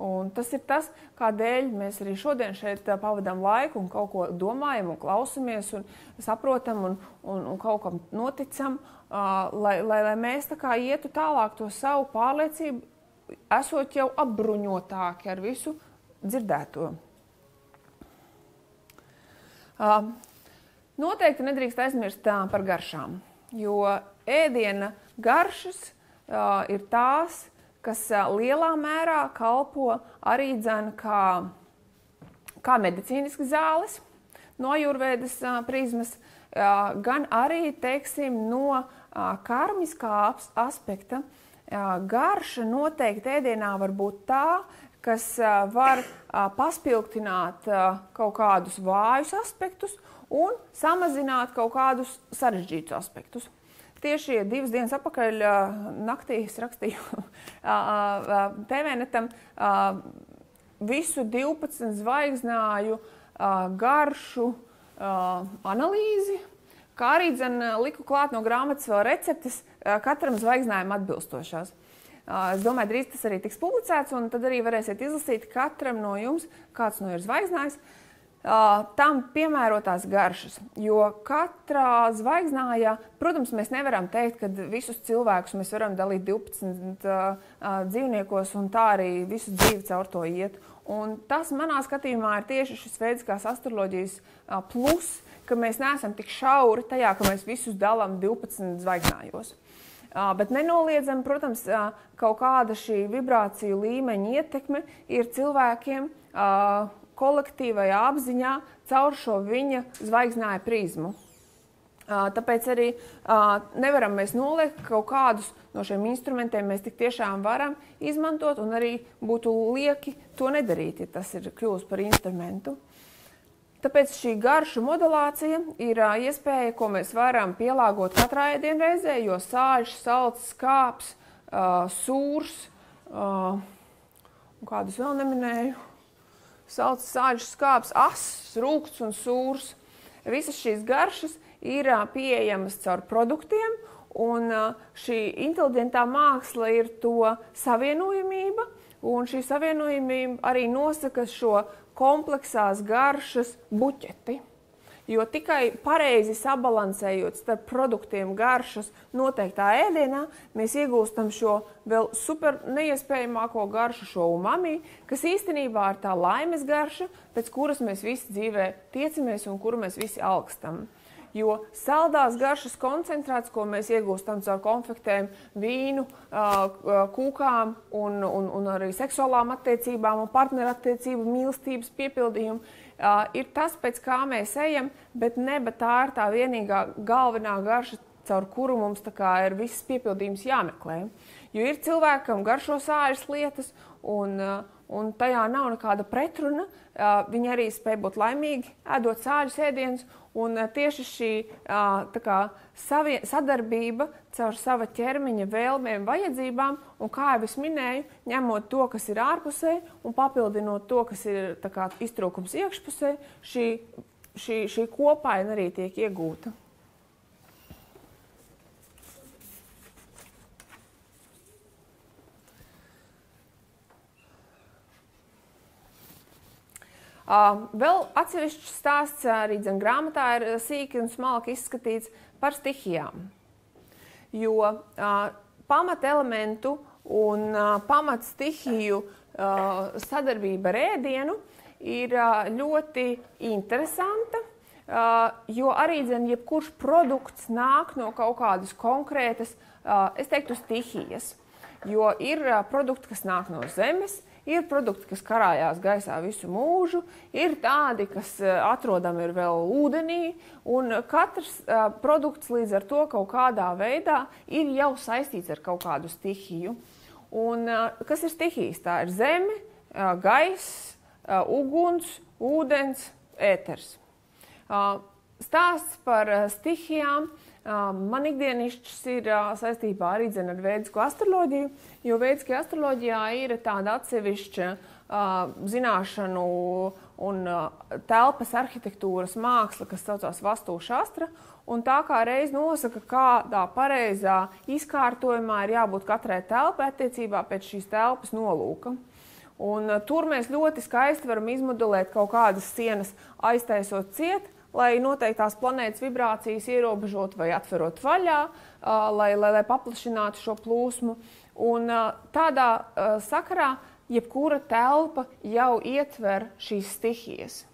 Un tas ir tas, kādēļ mēs arī šodien šeit pavadām laiku un kaut ko domājam, un klausamies, un saprotam un, un, un kaut kam noticam, uh, lai, lai, lai mēs tā kā ietu tālāk to savu pārliecību, esot jau apbruņotāki ar visu dzirdēto. Uh, noteikti nedrīkst aizmirst par garšām, jo ēdiena garšas uh, ir tās, kas lielā mērā kalpo arī dzen, kā, kā medicīniskas zāles no jūrvēdas prizmas, gan arī teiksim, no karmiskā aspekta. Garša noteikti ēdienā var būt tā, kas var paspildināt kaut kādus vājus aspektus un samazināt kaut kādus sarežģītus aspektus. Tieši divas dienas atpakaļ naktī es rakstīju TVNetam visu 12 zvaigznāju garšu analīzi, kā arī dzen, liku klāt no grāmatas vēl receptes katram zvaigznājumam atbilstošās. Es domāju, drīz tas arī tiks publicēts, un tad arī varēsiet izlasīt katram no jums, kāds no ir zvaigznājs. Uh, tam piemērotās garšas. Jo katrā zvaigznājā, protams, mēs nevaram teikt, ka visus cilvēkus mēs varam dalīt 12 uh, dzīvniekos un tā arī visu dzīvi caur to iet. Un tas manā skatījumā ir tieši šis veids, kā astroloģijas uh, plus, ka mēs neesam tik šauri tajā, ka mēs visus dalām 12 zvaigznājos. Uh, bet nenoliedzami, protams, uh, kaut kāda šī vibrāciju līmeņa ietekme ir cilvēkiem uh, kolektīvajā apziņā caur šo viņa zvaigznāja prizmu. Tāpēc arī nevaram mēs noliekt kaut kādus no šiem instrumentiem. Mēs tik tiešām varam izmantot, un arī būtu lieki to nedarīt, ja tas ir kļuvis par instrumentu. Tāpēc šī garšu modelācija ir iespēja, ko mēs varam pielāgot katrā ēdienreizē, jo sāļš, salds, skāps, sūrs, kādus vēl neminēju salds, sāļš, skāps, ass, rūkts un sūrs. Visas šīs garšas ir pieejamas caur produktiem, un šī inteliģentā māksla ir to savienojamība, un šī savienojamība arī nosaka šo kompleksās garšas buķeti. Jo tikai pareizi sabalansējot starp produktiem garšas noteiktā ēdienā, mēs iegūstam šo vēl super neiespējamāko garšu, šo umami, kas īstenībā ir tā laimes garša, pēc kuras mēs visi dzīvē tiecamies un kuru mēs visi alkstam. Jo saldās garšas koncentrāts, ko mēs iegūstam caur konfektēm, vīnu, kūkām un, un, un arī seksuālām attiecībām un partnerattiecību mīlestības piepildījumu, uh, ir tas, pēc kā mēs ejam, bet ne, bet tā ir tā vienīgā galvenā garša, caur kuru mums ir viss piepildījums jāmeklē. Jo ir cilvēkam garšo sāļas lietas, un, uh, un tajā nav nekāda pretruna. Uh, viņi arī spēj būt laimīgi, ēdot sāļus ēdienus, Un eh, tieši šī kā, savie, sadarbība caur sava ķermeņa vēlmēm, vajadzībām, un kā jau es minēju, ņemot to, kas ir ārpusē, un papildinot to, kas ir kā, iztrūkums iekšpusē, šī šī, šī kopaina arī tiek iegūta. Uh, vēl atsevišķs stāsts arī dzen, grāmatā ir sīki un smalki izskatīts par stihijām. Jo uh, pamatelementu un uh, pamatstihiju sadarbība ar ēdienu ir ļoti interesanta. Jo arī dzen, jebkurš produkts nāk no kaut kādas konkrētas, es teiktu, stihijas. Jo ir produkti, kas nāk no zemes, Ir produkti, kas karājās gaisā visu mūžu, ir tādi, kas eh, atrodami ir vēl ūdenī, un katrs uh, produkts līdz ar to kaut kādā veidā ir jau saistīts ar kaut kādu stihiju. Un, uh, kas ir stihijas? Tā ir zeme, uh, gaiss, uguns, ūdens, ēters. Stāsts par stihijām Man ikdienišķis ir saistībā arī ar veidisko astroloģiju, jo veidiskajā astroloģijā ir tāda atsevišķa zināšanu un telpas arhitektūras māksla, kas saucās Vastu šastra. Un tā kā reiz nosaka, kādā pareizā izkārtojumā ir jābūt katrai telpai attiecībā pēc šīs telpas nolūka. Un, tur mēs ļoti skaisti varam izmodelēt kaut kādas sienas, aiztaisot ciet, lai noteiktās planētas vibrācijas ierobežotu vai atverot vaļā, lai, lai, lai paplašinātu šo plūsmu. Un tādā sakarā jebkura telpa jau ietver šīs stihijas.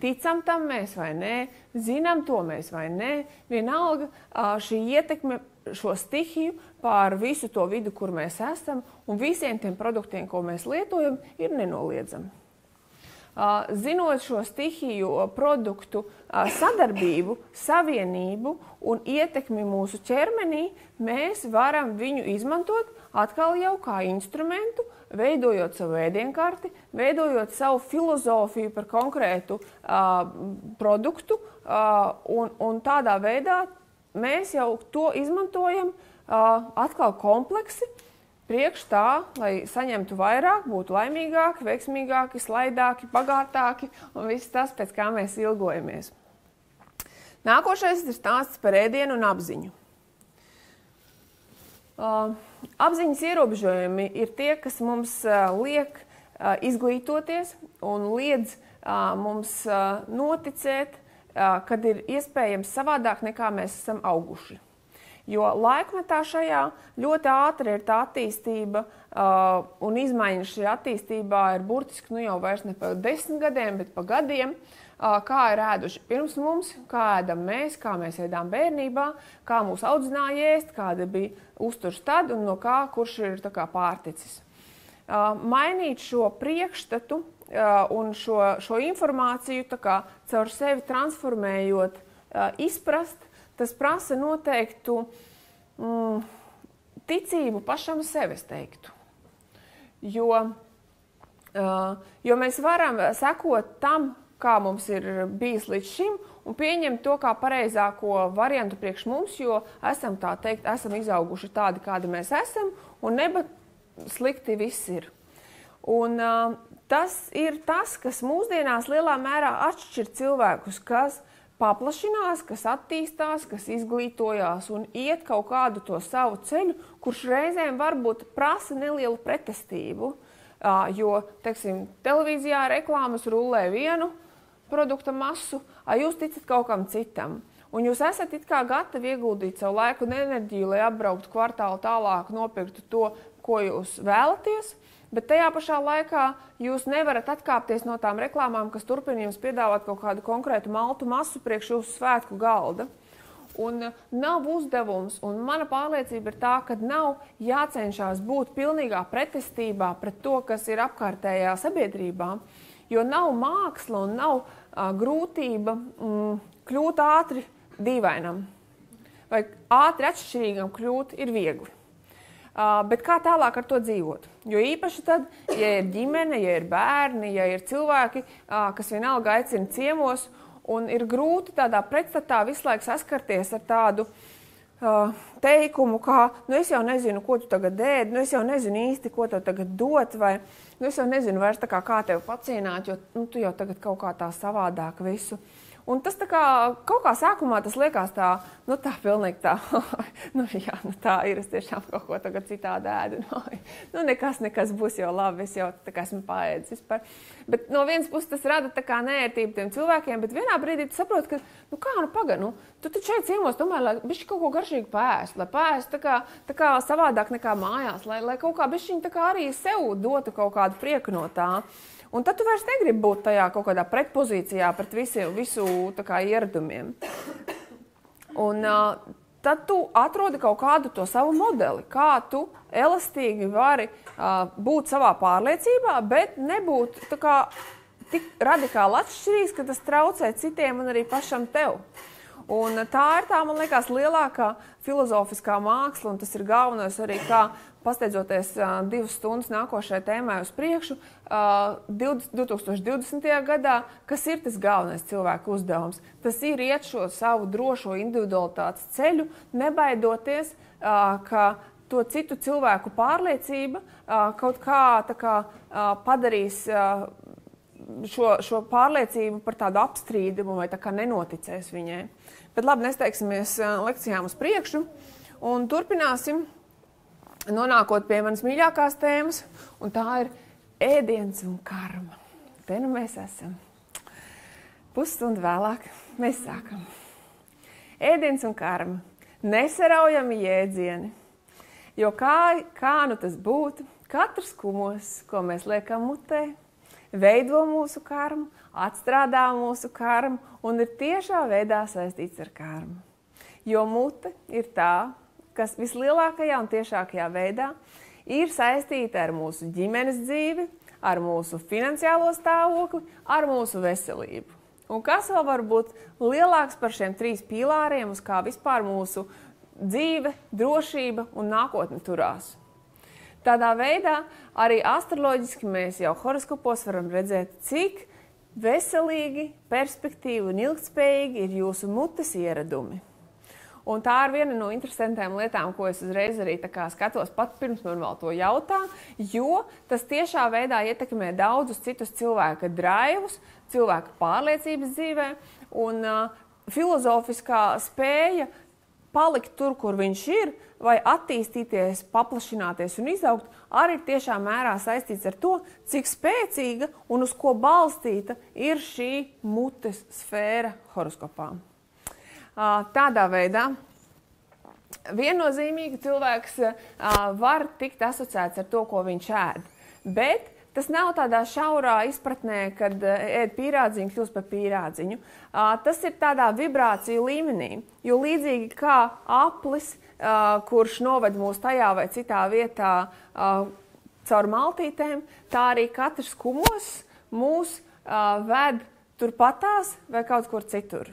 Ticam tam mēs vai nē, zinām to mēs vai nē, vienalga šī ietekme šo stihiju pār visu to vidu, kur mēs esam, un visiem tiem produktiem, ko mēs lietojam, ir nenoliedzami. Zinot šo stihiju produktu sadarbību, savienību un ietekmi mūsu ķermenī, mēs varam viņu izmantot atkal jau kā instrumentu, veidojot savu ēdienkarti, veidojot savu filozofiju par konkrētu uh, produktu, uh, un, un tādā veidā mēs jau to izmantojam uh, atkal kompleksi, priekš tā, lai saņemtu vairāk, būtu laimīgāki, veiksmīgāki, slaidāki, bagātāki un viss tas, pēc kā mēs ilgojamies. Nākošais ir stāsts par ēdienu un apziņu. Uh, apziņas ierobežojumi ir tie, kas mums uh, liek uh, izglītoties un liedz mums noticēt, kad ir iespējams savādāk nekā mēs esam auguši. Jo laikmetā šajā ļoti ātri ir tā attīstība, uh, un izmaiņas šajā attīstībā ir burtiski nu jau ne pa desmit gadiem, bet pa gadiem. Uh, kā ir ēduši pirms mums, kā ēdam mēs, kā mēs ēdām bērnībā, kā mūs audzināja ēst, kāda bija uzturs tad un no kā kurš ir kā, pārticis. Uh, mainīt šo priekšstatu uh, un šo, šo informāciju kā, caur sevi transformējot, uh, izprast, tas prasa noteiktu mm, ticību pašam sev, es teiktu. Jo, uh, jo mēs varam sekot tam, kā mums ir bijis līdz šim, un pieņemt to kā pareizāko variantu priekš mums, jo esam tā teikt, esam izauguši tādi, kādi mēs esam, un neba slikti viss ir. Un, uh, tas ir tas, kas mūsdienās lielā mērā atšķir cilvēkus, kas paplašinās, kas attīstās, kas izglītojās un iet kaut kādu to savu ceļu, kurš reizēm varbūt prasa nelielu pretestību. Jo, teiksim, televīzijā reklāmas rullē vienu produkta masu, a jūs ticat kaut kam citam. Un jūs esat it kā gatavi ieguldīt savu laiku un enerģiju, lai apbrauktu kvartālu tālāk, nopirktu to, ko jūs vēlaties bet tajā pašā laikā jūs nevarat atkāpties no tām reklāmām, kas turpina jums piedāvāt kaut kādu konkrētu maltu masu priekš jūsu svētku galda. Un uh, nav uzdevums, un mana pārliecība ir tā, ka nav jācenšas būt pilnīgā pretestībā pret to, kas ir apkārtējā sabiedrībā, jo nav māksla un nav uh, grūtība mm, kļūt ātri dīvainam vai ātri atšķirīgam kļūt ir viegli. Uh, bet kā tālāk ar to dzīvot? Jo īpaši tad, ja ir ģimene, ja ir bērni, ja ir cilvēki, uh, kas vienalga aicina ciemos, un ir grūti tādā pretstatā visu laiku saskarties ar tādu uh, teikumu, kā, nu es jau nezinu, ko tu tagad ēd, nu es jau nezinu īsti, ko tev tagad dot, vai nu es jau nezinu vairs kā, kā tevi pacienāt, jo nu, tu jau tagad kaut kā tā savādāk visu. Un tas kā, kaut kā sākumā tas liekas tā, nu tā pilnīgi tā, nu jā, nu tā ir, es tiešām kaut ko tagad citādi ēdu. Nu, nu nekas, nekas būs jau labi, es jau tā kā esmu paēdis vispār. Bet no vienas puses tas rada tā kā nērtību tiem cilvēkiem, bet vienā brīdī tu saproti, ka, nu kā, nu paga, nu, tu taču šeit ciemos tomēr, lai bišķi kaut ko garšīgu pēst, lai pēst tā kā, tā kā savādāk nekā mājās, lai, lai kaut kā bišķiņi tā kā arī sev dotu kaut kādu prieku no tā. Un tad tu vairs negribi būt tajā kaut kādā pretpozīcijā pret visiem, visu kā, ieradumiem. Un, uh, tad tu atrodi kaut kādu to savu modeli, kā tu elastīgi vari uh, būt savā pārliecībā, bet nebūt kā, tik radikāli atšķirīgs, ka tas traucē citiem un arī pašam tev. Un tā ir tā, man liekas, lielākā filozofiskā māksla, un tas ir galvenais arī, kā pasteidzoties uh, divas stundas nākošajai tēmai uz priekšu, uh, 2020. gadā, kas ir tas galvenais cilvēku uzdevums? Tas ir iet šo savu drošo individualitātes ceļu, nebaidoties, uh, ka to citu cilvēku pārliecība kaut kā, kā padarīs. Šo, šo pārliecību par tādu apstrīdumu vai tā kā nenoticēs viņai. Bet labi, nesteigsimies lekcijām uz priekšu un turpināsim nonākot pie manas mīļākās tēmas, un tā ir ēdiens un karma. Te nu mēs esam. Pusstundu vēlāk mēs sākam. Ēdiens un karma - nesaraujami jēdzieni. Jo kā, kā nu tas būtu, katrs kumos, ko mēs liekam mutē, veido mūsu karmu, atstrādā mūsu karmu un ir tiešā veidā saistīts ar karmu. Jo mute ir tā, kas vislielākajā un tiešākajā veidā ir saistīta ar mūsu ģimenes dzīvi, ar mūsu finansiālo stāvokli, ar mūsu veselību. Un kas vēl var būt lielāks par šiem trīs pīlāriem, uz kā vispār mūsu dzīve, drošība un nākotne turās? Tādā veidā arī astroloģiski mēs jau horoskopos varam redzēt, cik veselīgi, perspektīvi un ilgspējīgi ir jūsu mutes ieradumi. Un tā ir viena no interesantām lietām, ko es uzreiz arī skatos pat pirms man vēl to jautā, jo tas tiešā veidā ietekmē daudzus citus cilvēka draivus, cilvēka pārliecības dzīvē un uh, filozofiskā spēja palikt tur, kur viņš ir, vai attīstīties, paplašināties un izaugt, arī tiešā mērā saistīts ar to, cik spēcīga un uz ko balstīta ir šī mutes sfēra horoskopā. Tādā veidā viennozīmīgi cilvēks var tikt asociēts ar to, ko viņš ēd. Bet tas nav tādā šaurā izpratnē, kad ēd pīrādziņu, kļūst par pīrādziņu. Tas ir tādā vibrāciju līmenī, jo līdzīgi kā aplis, kurš noved mūs tajā vai citā vietā caur maltītēm, tā arī katrs kumos mūs ved turpatās vai kaut kur citur.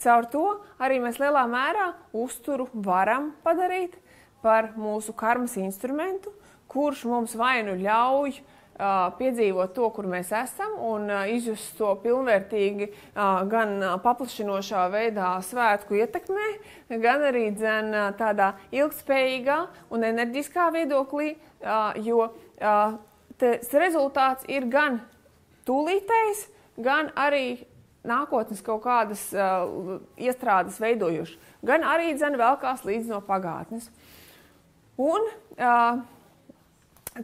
Caur to arī mēs lielā mērā uzturu varam padarīt par mūsu karmas instrumentu, kurš mums vai nu ļauj uh, piedzīvot to, kur mēs esam, un uh, izjust to pilnvērtīgi uh, gan paplašinošā veidā, svētku ietekmē, gan arī dzen, tādā ilgspējīgā un enerģiskā viedoklī, jo tas rezultāts ir gan tūlītējs, gan arī nākotnes kaut kādas uh, iestrādes veidojuši, gan arī dzen velkās līdz no pagātnes. Un uh,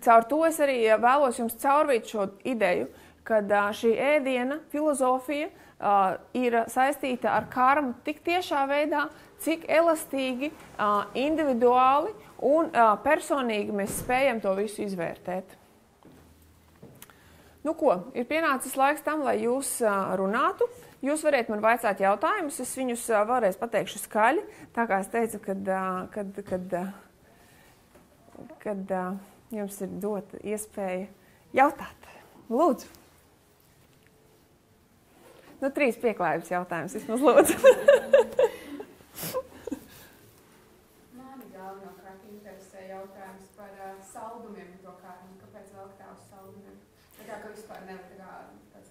caur to es arī vēlos jums caurvīt šo ideju, kad uh, šī ēdiena filozofija uh, ir saistīta ar karmu tik tiešā veidā, cik elastīgi, uh, individuāli un uh, personīgi mēs spējam to visu izvērtēt. Nu, ko, ir pienācis laiks tam, lai jūs runātu. Jūs varat man vaicāt jautājumus, es viņus vēlreiz pateikšu skaļi. Tā kā es teicu, kad, kad, kad, kad jums ir dota iespēja jautāt. Lūdzu! Nu, trīs pieklājības jautājumus vismaz lūdzu. Mani galvenokārt interesē jautājums par uh, saldumiem un to, kā, kāpēc vēl tā uz saldumiem. Tā kā vispār nevar tā kā tāds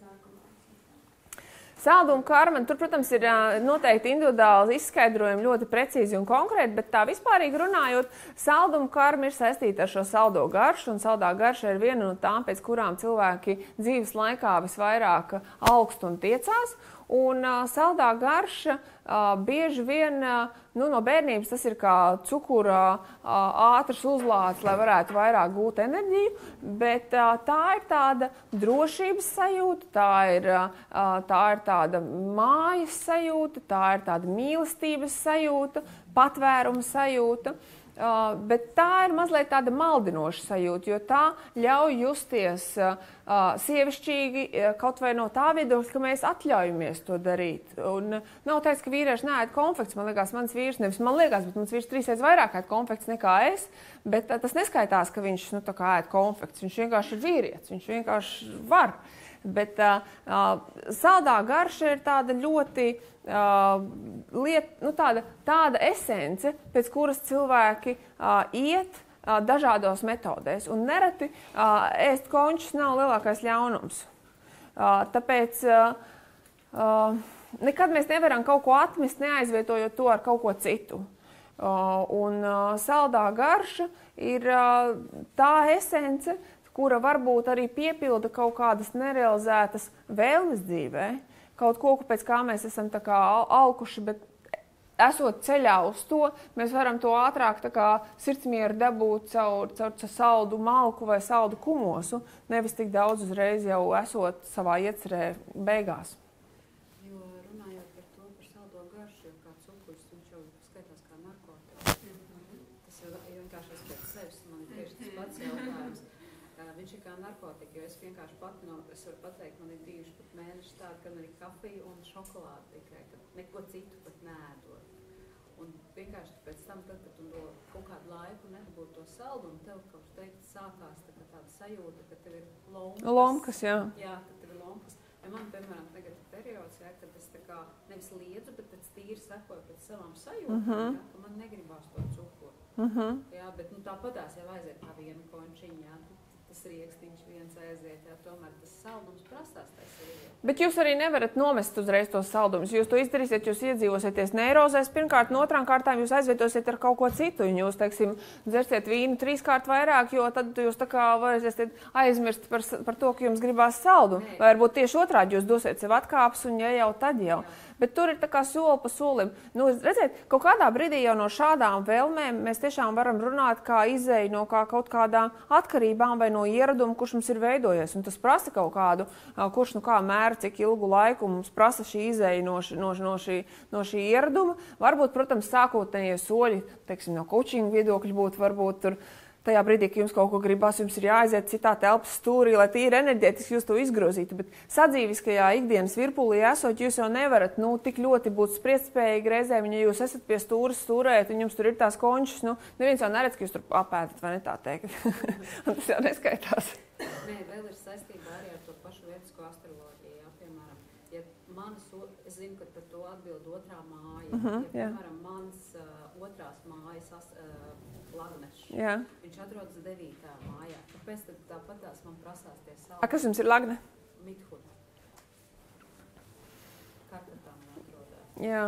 narkomāns. Salduma karma, tur, protams, ir noteikti individuāli izskaidrojumi, ļoti precīzi un konkrēti, bet tā vispārīgi runājot, salduma karma ir saistīta ar šo saldo garšu, un saldā garša ir viena no tām, pēc kurām cilvēki dzīves laikā visvairāk augst un tiecās. Un uh, saldā garša uh, bieži vien uh, nu, no bērnības tas ir kā cukura ātrs uzlādes, lai varētu vairāk gūt enerģiju. Bet tā ir tāda drošības sajūta, tā ir, tā ir tāda mājas sajūta, tā ir tāda mīlestības sajūta, patvēruma sajūta. Uh, Uh, bet tā ir mazliet tāda maldinoša sajūta, jo tā ļauj justies uh, sievišķīgi uh, kaut vai no tā viedokļa, ka mēs atļaujamies to darīt. Un nav teiks, ka vīrieši neēd konfekts. Man liekas, mans vīrs, nevis man liekas, bet mans vīrs trīsreiz vairāk ēd konfekts nekā es. Bet uh, tas neskaitās, ka viņš nu, ēd konfekts. Viņš vienkārši ir vīrietis, viņš vienkārši var. Uh, uh, saldā garša ir tāda ļoti liet, nu, tāda, tāda esence, pēc kuras cilvēki iet dažādos metodēs. Un nereti ēst končus nav lielākais ļaunums. Tāpēc nekad mēs nevaram kaut ko atmest, neaizvietojot to ar kaut ko citu. Un saldā garša ir tā esence, kura varbūt arī piepilda kaut kādas nerealizētas vēlmes dzīvēm kaut ko, pēc kā mēs esam kā alkuši, bet esot ceļā uz to, mēs varam to ātrāk sirdsmieru dabūt caur, caur, caur saldu malku vai saldu kumosu, nevis tik daudz uzreiz jau esot savā iecerē beigās. Jo runājot par to, par saldo garšu, jo kā cukurs, viņš jau skaitās kā narkotikas. Mm -hmm. Tas ir vienkārši pēc sevis, man ir tieši tas pats jautājums. Viņš ir kā narkotika, jo es vienkārši pati no, es varu pateikt, man ir bijuši pat mēneši tādi, ka man ir kafija un šokolāde tikai, ka neko citu pat nēdot. Un vienkārši pēc tam, tad, kad tu no kaut kādu laiku nedabūtu to saldumu, tev kaut teikt sākās tā, tāda sajūta, ka tev ir lomkas. Lomkas, jā. Jā, ka tev ir lomkas. Ja man, piemēram, tagad ir periods, ja, kad es tā kā nevis liedzu, bet pēc tīri sekoju pēc savām sajūtām, uh -huh. ja, ka man negribās to cukuru. Uh -huh. Jā, bet nu, tāpatās jau aiziet kā viena končiņa, jā, tas rīkstiņš viens aiziet, jā, tomēr tas saldums prasās ir. Bet jūs arī nevarat nomest uzreiz tos saldumus. Jūs to izdarīsiet, jūs iedzīvosieties neirozēs. Pirmkārt, no otrām kārtām jūs aizvietosiet ar kaut ko citu. Un jūs, teiksim, dzersiet vīnu trīskārt vairāk, jo tad jūs tā kā varēsiet aizmirst par, par to, ka jums gribās saldu. Nē. Vai varbūt tieši otrādi jūs dosiet sev atkāpes un ja jau tad jau. Jā. Bet tur ir tā kā soli pa solim. Nu, redziet, kaut kādā brīdī jau no šādām vēlmēm mēs tiešām varam runāt kā izēju no kā kaut kādām atkarībām vai no ieraduma, kurš mums ir veidojies. Un tas prasa kaut kādu, kurš nu kā mēra, cik ilgu laiku mums prasa šī izēja no, no, no, šī, no šī ieraduma. Varbūt, protams, sākotnējie soļi, teiksim, no coaching viedokļa būtu varbūt tur tajā brīdī, kad jums kaut ko gribās, jums ir jāaiziet citā telpas stūrī, lai tīri enerģētiski jūs to izgrozītu. Bet sadzīviskajā ikdienas virpulī esot, jūs jau nevarat nu, tik ļoti būt spriestspējīgi reizēm, ja jūs esat pie stūres stūrēt un jums tur ir tās končas. Nu, neviens jau neredz, ka jūs tur apēdat, vai ne tā teikt. tas jau neskaitās. Nē, vēl ir saistībā arī ar to pašu vietisko astroloģiju. Jā, piemēram, ja manas, es zinu, ka par to atbild otrā māja. Uh -huh, ja, piemēram, mans uh, otrās mājas as, uh, lagnešs. Jā. Viņš atrodas 9. mājā. Kāpēc tad tāpat tās man prasās tie savi? A, kas jums ir lagne? Midhud. Kartatā man atrodas. Jā.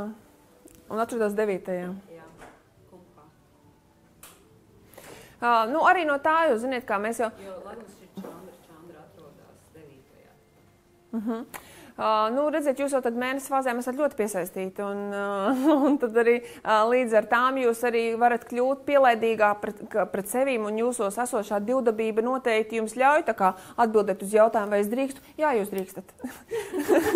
Un atrodas 9. Jā. Kumpā. Uh, nu, arī no tā jūs ziniet, kā mēs jau... Jo Lagnes ir Čandra, Čandra atrodas 9. Uh -huh. Uh, nu, redziet, jūs jau tad mēnesi fāzēm esat ļoti piesaistīti, un, uh, un tad arī uh, līdz ar tām jūs arī varat kļūt pielaidīgāk pret, pret sevīm, un jūsos esošā divdabība noteikti jums ļauj kā, atbildēt uz jautājumu, vai es drīkstu. Jā, jūs drīkstat.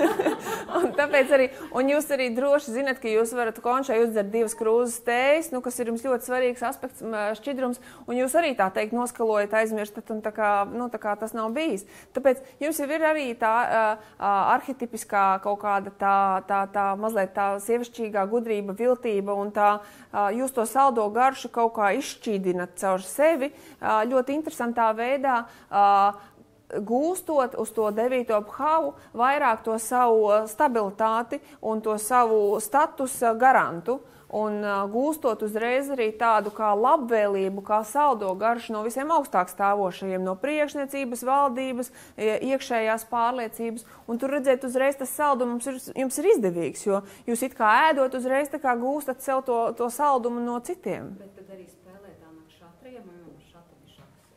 tāpēc arī, un jūs arī droši zinat, ka jūs varat konšai uzdzert divas krūzes tējas, nu, kas ir jums ļoti svarīgs aspekts, šķidrums, un jūs arī tā teikt noskalojat, aizmirstat, un tā kā, nu, tā kā tas nav bijis. Tāpēc jums jau ir arī tā uh, arhitektūra arhitipiskā kaut kāda tā, tā, tā mazliet tā sievišķīgā gudrība, viltība un tā jūs to saldo garšu kaut kā izšķīdinat caur sevi ļoti interesantā veidā gūstot uz to devīto phavu vairāk to savu stabilitāti un to savu statusa garantu un gūstot uzreiz arī tādu kā labvēlību, kā saldo garšu no visiem augstāk stāvošajiem, no priekšniecības, valdības, iekšējās pārliecības. Un tur redzēt, uzreiz tas saldums ir, jums ir izdevīgs, jo jūs it kā ēdot, uzreiz kā gūstat sev to, to saldumu no citiem. Bet tad arī spēlē tā no šatriem un šatri šaks.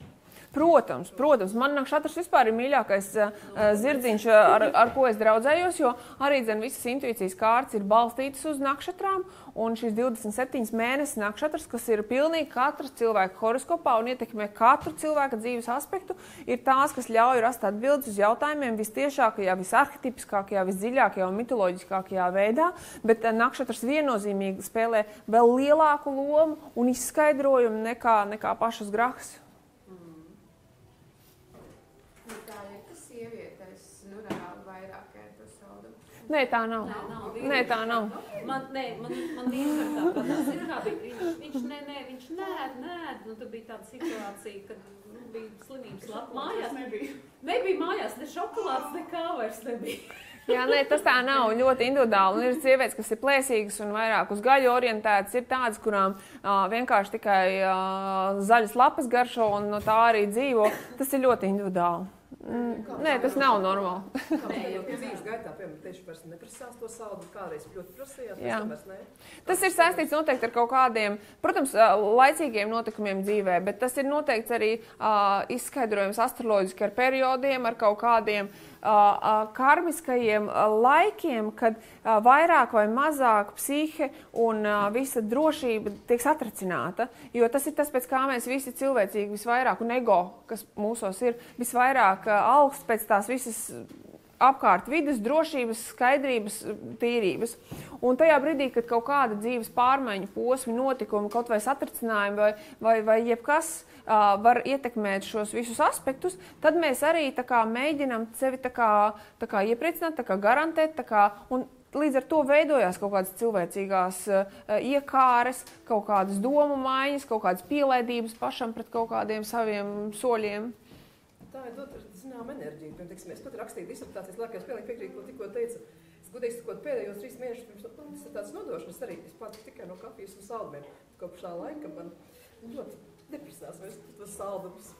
Protams, protams, man nakšatrs vispār ir mīļākais uh, zirdziņš, ar, ar ko es draudzējos, jo arī zin, visas intuīcijas kārtas ir balstītas uz nakšatrām. Un šīs 27 mēnesis nakšatrs, kas ir pilnīgi katrs cilvēka horoskopā un ietekmē katru cilvēka dzīves aspektu, ir tās, kas ļauj rast atbildes uz jautājumiem vistiešākajā, visarhetipiskākajā, visdziļākajā un mitoloģiskākajā veidā. Bet nakšatrs viennozīmīgi spēlē vēl lielāku lomu un izskaidrojumu nekā, nekā pašas grahas. Nu, tā ir, ka sievietēs, nu, reāli vairāk ēd to saldumu. Nē, tā nav. Nē, nav Nē, tā nav. Man, nē, man, man tā kā bija, viņš, viņš, nē, nē, viņš nēd, nēd. Nu, tad bija tāda situācija, kad nu, bija slimības lapa mājās. nebija. Nebija mājās ne šokolādes, nekā vairs nebija. Jā, nē, tas tā nav ļoti individuāli. Un ir sievietes, kas ir plēsīgas un vairāk uz gaļu orientētas. Ir tādas, kurām uh, vienkārši tikai uh, zaļas lapas garšo un no tā arī dzīvo. Tas ir ļoti individuāli. Mm, nē, tas nav normāli. Tas ir saistīts noteikti ar kaut kādiem, protams, laicīgiem notikumiem dzīvē, bet tas ir noteikts arī uh, izskaidrojums astroloģiski ar periodiem, ar kaut kādiem uh, karmiskajiem laikiem, kad vairāk vai mazāk psihe un visa drošība tiek satricināta. Jo tas ir tas, pēc kā mēs visi cilvēcīgi visvairāk, un ego, kas mūsos ir, visvairāk augsts pēc tās visas apkārt vidas, drošības, skaidrības, tīrības. Un tajā brīdī, kad kaut kāda dzīves pārmaiņu posma, notikumi, kaut vai satricinājumi vai, vai, vai jebkas uh, var ietekmēt šos visus aspektus, tad mēs arī kā, mēģinam sevi kā, kā iepriecināt, kā garantēt. Kā, Līdz ar to veidojās kaut kādas cilvēcīgās uh, iekāres, kaut kādas domu maiņas, kaut kādas pielaidības pašam pret kaut kādiem saviem soļiem. Tā ir dot, zinām, enerģija. Piemēram, teiksim, es pat rakstīju disertācijas laikā, es pilnīgi piekrītu, ko tikko teicu. Es godīgi sakot, pēdējos trīs mēnešus pirms nu, tas ir tāds nodošanas arī. Es pats tikai no kafijas un saldumiem. Kopš tā laika man ļoti neprasās vairs tas saldums.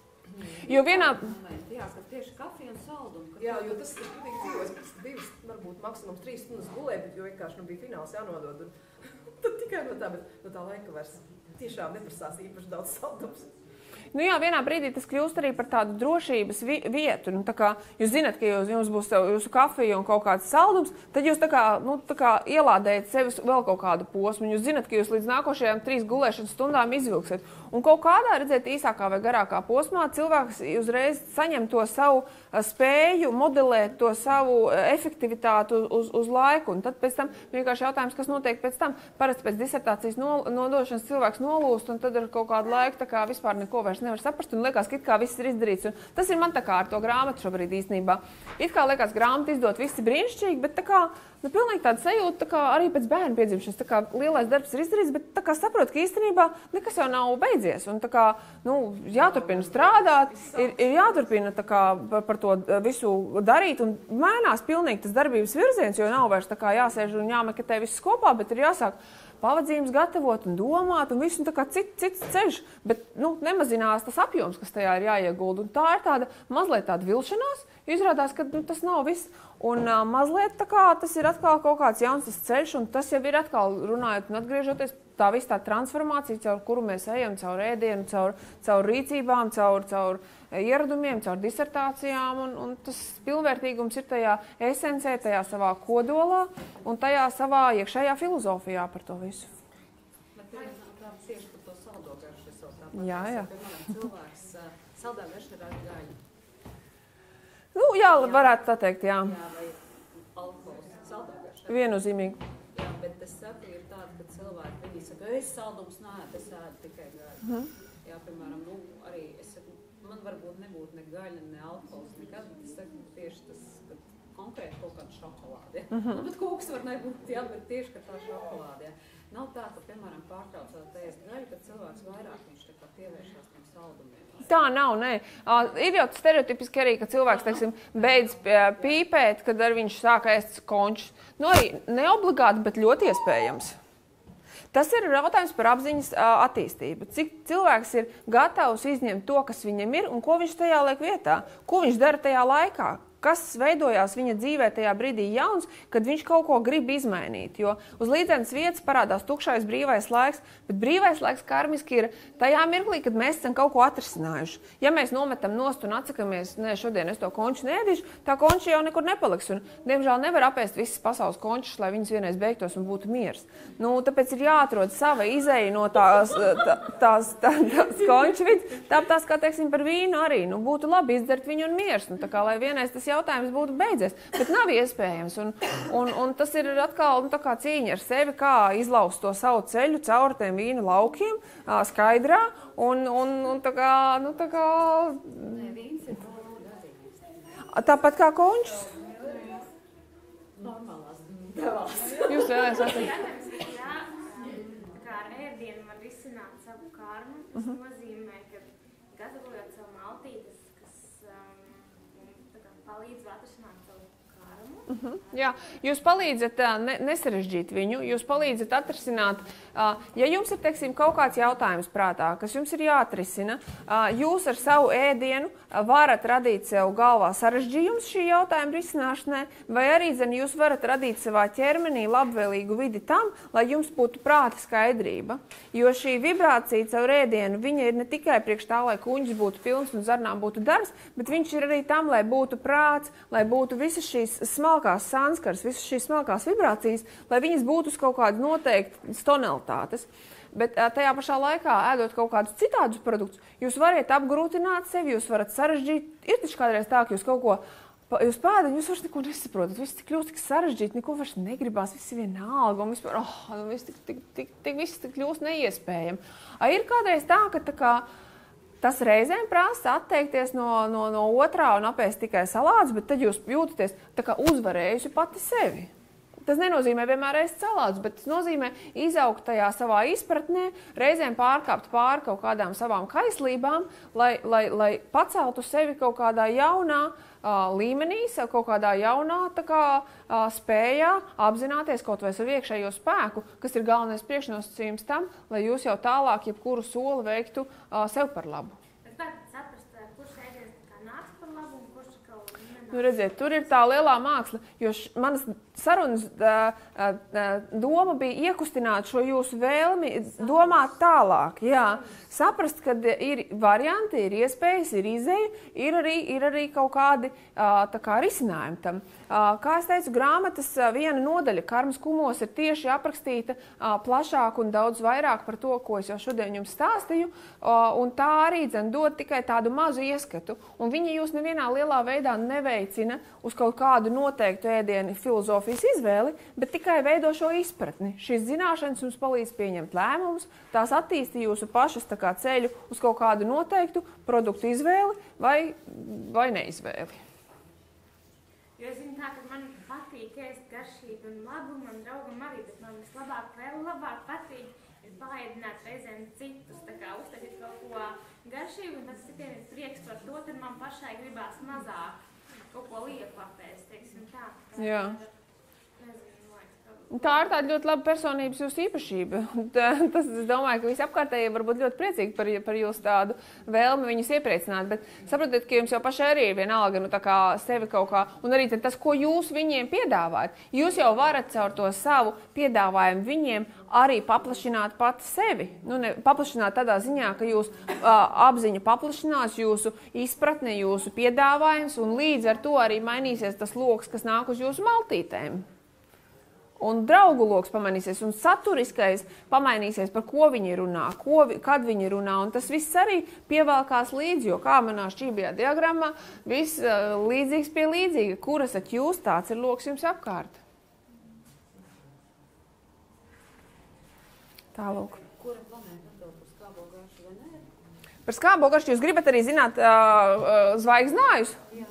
Jo vienā, Momenti, Jā, ka tieši kafija un saldumu. Jā, jo tas ir pilnīgi dzīvo. Es pēc divas, varbūt maksimums trīs stundas gulēju, bet jo vienkārši nu, bija fināls jānodod. Un, tad tikai no tā, bet no tā laika vairs tiešām neprasās īpaši daudz saldums. Nu jā, vienā brīdī tas kļūst arī par tādu drošības vi vietu. Nu, tā kā jūs zināt, ka jūs, jums būs jūsu kafija un kaut kāds saldums, tad jūs tā kā, nu, tā kā ielādējat sevi vēl kaut kādu posmu. Jūs zināt, ka jūs līdz nākošajām trīs gulēšanas stundām izvilksiet. Un kaut kādā, redziet, īsākā vai garākā posmā cilvēks uzreiz saņem to savu a, spēju modelēt to savu a, efektivitāti uz, uz, laiku. Un tad pēc tam vienkārši jautājums, kas notiek pēc tam. Parasti pēc disertācijas no, nodošanas cilvēks nolūst, un tad ar kaut kādu laiku tā kā vispār neko vairs nevar saprast. Un liekas, ka it kā viss ir izdarīts. Un tas ir man tā kā ar to grāmatu šobrīd īstenībā. It kā liekas, grāmatu izdot visi brīnišķīgi, bet tā kā. Nu, pilnīgi tāda sajūta, tā kā arī pēc bērnu piedzimšanas. Tā kā lielais darbs ir izdarīts, bet tā kā saprotu, ka īstenībā nekas jau nav beidzies. Un, tā kā, nu, jāturpina strādāt, ir, ir jāturpina tā kā, par, par to visu darīt. Un mainās pilnīgi tas darbības virziens, jo nav vairs tā kā jāsēž un jāmekatē viss kopā, bet ir jāsāk pavadzījumus gatavot un domāt, un viss un tā kā cit, cits ceļš, bet nu, nemazinās tas apjoms, kas tajā ir jāiegulda. Un tā ir tāda mazliet tāda vilšanās, jo izrādās, ka nu, tas nav viss. Un uh, mazliet tā kā tas ir atkal kaut kāds jauns ceļš, un tas jau ir atkal runājot un atgriežoties. Tā visa tā transformācija, caur kuru mēs ejam, caur ēdienu, caur, caur rīcībām, caur, caur ieradumiem, caur disertācijām. Un, un tas pilnvērtīgums ir tajā esencē, tajā savā kodolā un tajā savā iekšējā filozofijā par to visu. Jā, jā. cilvēks saldā ir ar gaļu. Nu, jā, varētu tā teikt, jā. Jā, vai alkohols. Saldā garša. Viennozīmīgi. Jā, bet es saku, ir tāda, ka cilvēki, viņi saka, es saldums nē, es ēdu tikai gaļu. Mhm. Jā, piemēram, nu, arī es saku, man varbūt nebūtu ne gaļa, ne alkohols nekad, bet es saku tieši tas, ka konkrēti kaut kāda šokolāde. Ja? Mhm. Nu, bet koks var nebūt, jā, bet tieši, ka tā šokolāde, jā. Nav tā, ka, piemēram, pārtraucot ēst gaļu, kad cilvēks vairāk viņš tā kā pievēršās tiem saldumiem. Tā nav. Nē. Uh, ir jau stereotipiski arī, ka cilvēks teiksim, beidz pīpēt, kad ar viņš sāk ēst končus. Nu, arī neobligāti, bet ļoti iespējams. Tas ir jautājums par apziņas attīstību. Cik cilvēks ir gatavs izņemt to, kas viņam ir, un ko viņš tajā liek vietā, ko viņš dara tajā laikā. Kas veidojās viņa dzīvē tajā brīdī jauns, kad viņš kaut ko grib izmainīt. Jo uz līdzenas vietas parādās tukšais brīvais laiks, bet brīvais laiks karmiski ir tajā mirklī, kad mēs esam kaut ko atrisinājuši. Ja mēs nometam nost un atsakamies, nē, šodien es to konču nēdīšu, tā konča jau nekur nepaliks. Un, diemžēl nevar apēst visas pasaules končus, lai viņas vienreiz beigtos un būtu miers. Nu, tāpēc ir jāatrod sava izeja no tās, tā, tās, tā, tās konču vidas. Tāpat kā, teiksim, par vīnu arī. Nu, būtu labi izdzert viņu un miers. Nu, kā, lai vienreiz tas jautājums būtu beidzies. Bet nav iespējams. Un, un, un tas ir atkal nu, cīņa ar sevi, kā izlaust to savu ceļu cauri tiem vīnu laukiem, skaidrā. Un, un, un tā kā, nu, tā kā... Tāpat kā končus. Normālās devās. Jūs vēlaties atrast? Jā, kā ar ēdienu var risināt savu karmu, tas -huh. nozīmē, ka gatavojot savu maltītes, kas um, tā kā palīdz atrisināt savu karmu. Uh -huh. Jā, jūs palīdzat ne, nesarežģīt viņu, jūs palīdzat atrisināt, uh, ja jums ir teiksim, kaut kāds jautājums prātā, kas jums ir jāatrisina, jūs ar savu ēdienu varat radīt sev galvā sarežģījumus šī jautājuma risināšanai, vai arī zin, jūs varat radīt savā ķermenī labvēlīgu vidi tam, lai jums būtu prāta skaidrība. Jo šī vibrācija caur ēdienu, ir ne tikai priekš tā, lai kuņģis būtu pilns un zarnām būtu darbs, bet viņš ir arī tam, lai būtu prāts, lai būtu visas šīs smalkās sanskars, visas šīs smalkās vibrācijas, lai viņas būtu uz kaut kādas noteiktas tonalitātes. Bet tajā pašā laikā, ēdot kaut kādus citādus produktus, jūs varat apgrūtināt sevi, jūs varat sarežģīt. Ir taču kādreiz tā, ka jūs kaut ko jūs pēdat, jūs vairs neko nesaprotat. Viss kļūst tik sarežģīti, neko vairs negribās, viss ir vienalga, un vispār, oh, nu, viss tik, tik, tik, tik, viss tik kļūst neiespējami. A, ir kādreiz tā, ka tā kā, tas reizēm prasa atteikties no, no, no otrā un apēst tikai salātus, bet tad jūs jūtaties uzvarējusi pati sevi. Tas nenozīmē vienmēr ēst salātus, bet tas nozīmē izaugt tajā savā izpratnē, reizēm pārkāpt pāri kaut kādām savām kaislībām, lai, lai, lai paceltu sevi kaut kādā jaunā līmenī, kaut kādā jaunā kā, spējā apzināties kaut vai savu iekšējo spēku, kas ir galvenais priekšnosacījums tam, lai jūs jau tālāk jebkuru soli veiktu sev par labu. Nu, redziet, tur ir tā lielā māksla, jo š, manas sarunas doma bija iekustināt šo jūsu vēlmi, domāt tālāk, jā, saprast, ka ir varianti, ir iespējas, ir izēja, ir arī, ir arī kaut kādi kā risinājumi tam. Kā es teicu, grāmatas viena nodaļa karmas kumos ir tieši aprakstīta plašāk un daudz vairāk par to, ko es jau šodien jums stāstīju, un tā arī dzen dod tikai tādu mazu ieskatu, un viņi jūs nevienā lielā veidā neveicina uz kaut kādu noteiktu ēdienu filozofijas izvēli, bet tikai veido šo izpratni. Šīs zināšanas jums palīdz pieņemt lēmumus, tās attīsta jūsu pašas ceļu uz kaut kādu noteiktu produktu izvēli vai, vai neizvēli. Jo es zinu, tā, ka man patīk ēst garšīgi un labu, man draugam arī, bet man vislabāk, vēl labāk patīk ir paēdināt reizēm citus, tā kā uztaisīt kaut ko garšīgu, un tas citiem ir prieks par to, tad man pašai gribās mazāk kaut ko lieku apēst, teiksim tā. Jā. Tā ir tāda ļoti laba personības jūsu īpašība. Tas, es domāju, ka visapkārtējie var būt ļoti priecīgi par, par jūsu tādu vēlmi viņus iepriecināt. Bet saprotiet, ka jums jau pašai arī ir vienalga, nu, kā sevi kaut kā, un arī tas, ko jūs viņiem piedāvājat. Jūs jau varat caur to savu piedāvājumu viņiem arī paplašināt pati sevi. Nu, ne, paplašināt tādā ziņā, ka jūs uh, apziņa paplašinās, jūsu izpratne, jūsu piedāvājums, un līdz ar to arī mainīsies tas lokus, kas nāk uz jūsu maltītēm un draugu lokus pamainīsies, un saturiskais pamainīsies, par ko viņi runā, ko, kad viņi runā. Tas viss arī pievelkās līdzi, jo kā manā šķībajā diagrammā, viss uh, līdzīgs pie līdzīga. Kur esat jūs, tāds ir lokus jums apkārt. Tālāk. Kura planēta atbild par skābo garšu Venēru? Par skābo garšu jūs gribat arī zināt uh, uh, zvaigznājus? Jā.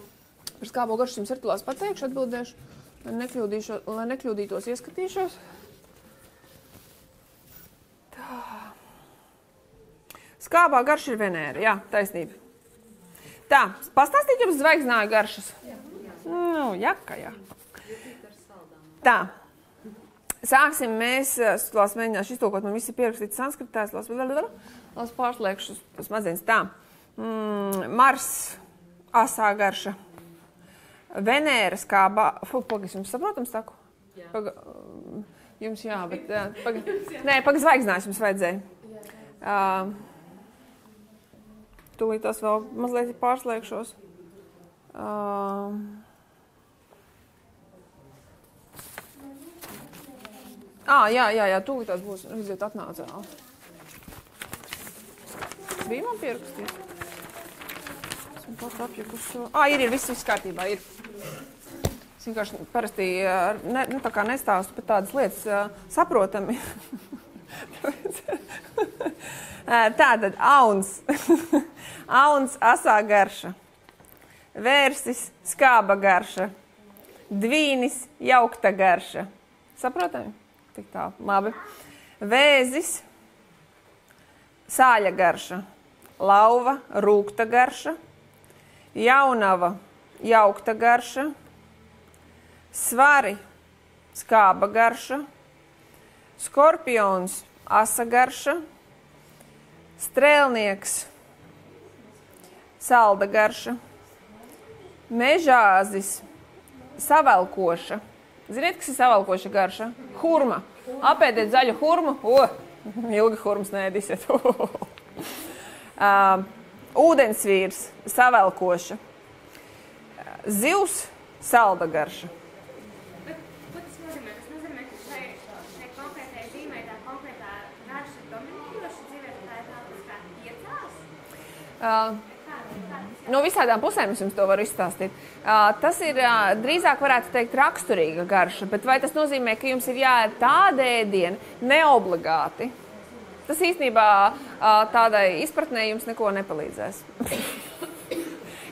Par skābo garšu jums ir tulās pateikšu, atbildēšu. Lai, lai nekļūdītos, ieskatīšos. Tā. Skābā garša ir Venēra. Jā, taisnība. Tā, pastāstīt jums zvaigznāju garšas. Jā. Nu, jaka, jā. Tā. Sāksim mēs, las mēģināšu iztulkot, man viss ir pierakstīts sanskritēs, las, las pārslēgšu smadzenes. Tā. Mm, Mars, asā garša. Venēras kā pagaidām, jums saprotams, saku? Jā. Paga, jums jā, bet uh, paga, nē, pagaidām zvaigznājs jums vajadzēja. Uh, Tūlīt tas vēl mazliet pārslēgšos. Uh, Ah, jā, jā, jā, tūlīt tās būs. Redziet, atnāca. Bija man pierakstīts. Esmu pat apjukusi. Ah, ir, ir, viss, viss kārtībā, ir. Es vienkārši parasti ne, nu, tā nestāstu par tādas lietas uh, saprotami. Tātad auns. auns asā garša. Vērsis skāba garša. Dvīnis jaukta garša. Saprotami? Tik tā, labi. Vēzis, sāļa garša, lauva, rūkta garša, jaunava, jaukta garša, svari, skāba garša, skorpions, asa garša, strēlnieks, salda garša, mežāzis, savelkoša Ziniet, kas ir savalkoša garša? Hurma. Apēdiet zaļu hurmu. O, ilgi hurmas nēdīsiet. uh, ūdensvīrs, savalkoša. Zivs, salda garša. Bet, tas nozīmē? Nozīmē, šai, šai zīmē? Uh, No visādām pusēm es jums to varu izstāstīt. Uh, tas ir uh, drīzāk, varētu teikt, raksturīga garša, bet vai tas nozīmē, ka jums ir jāēd tāda ēdiena, neobligāti? Tas īstenībā uh, tādai izpratnē jums neko nepalīdzēs.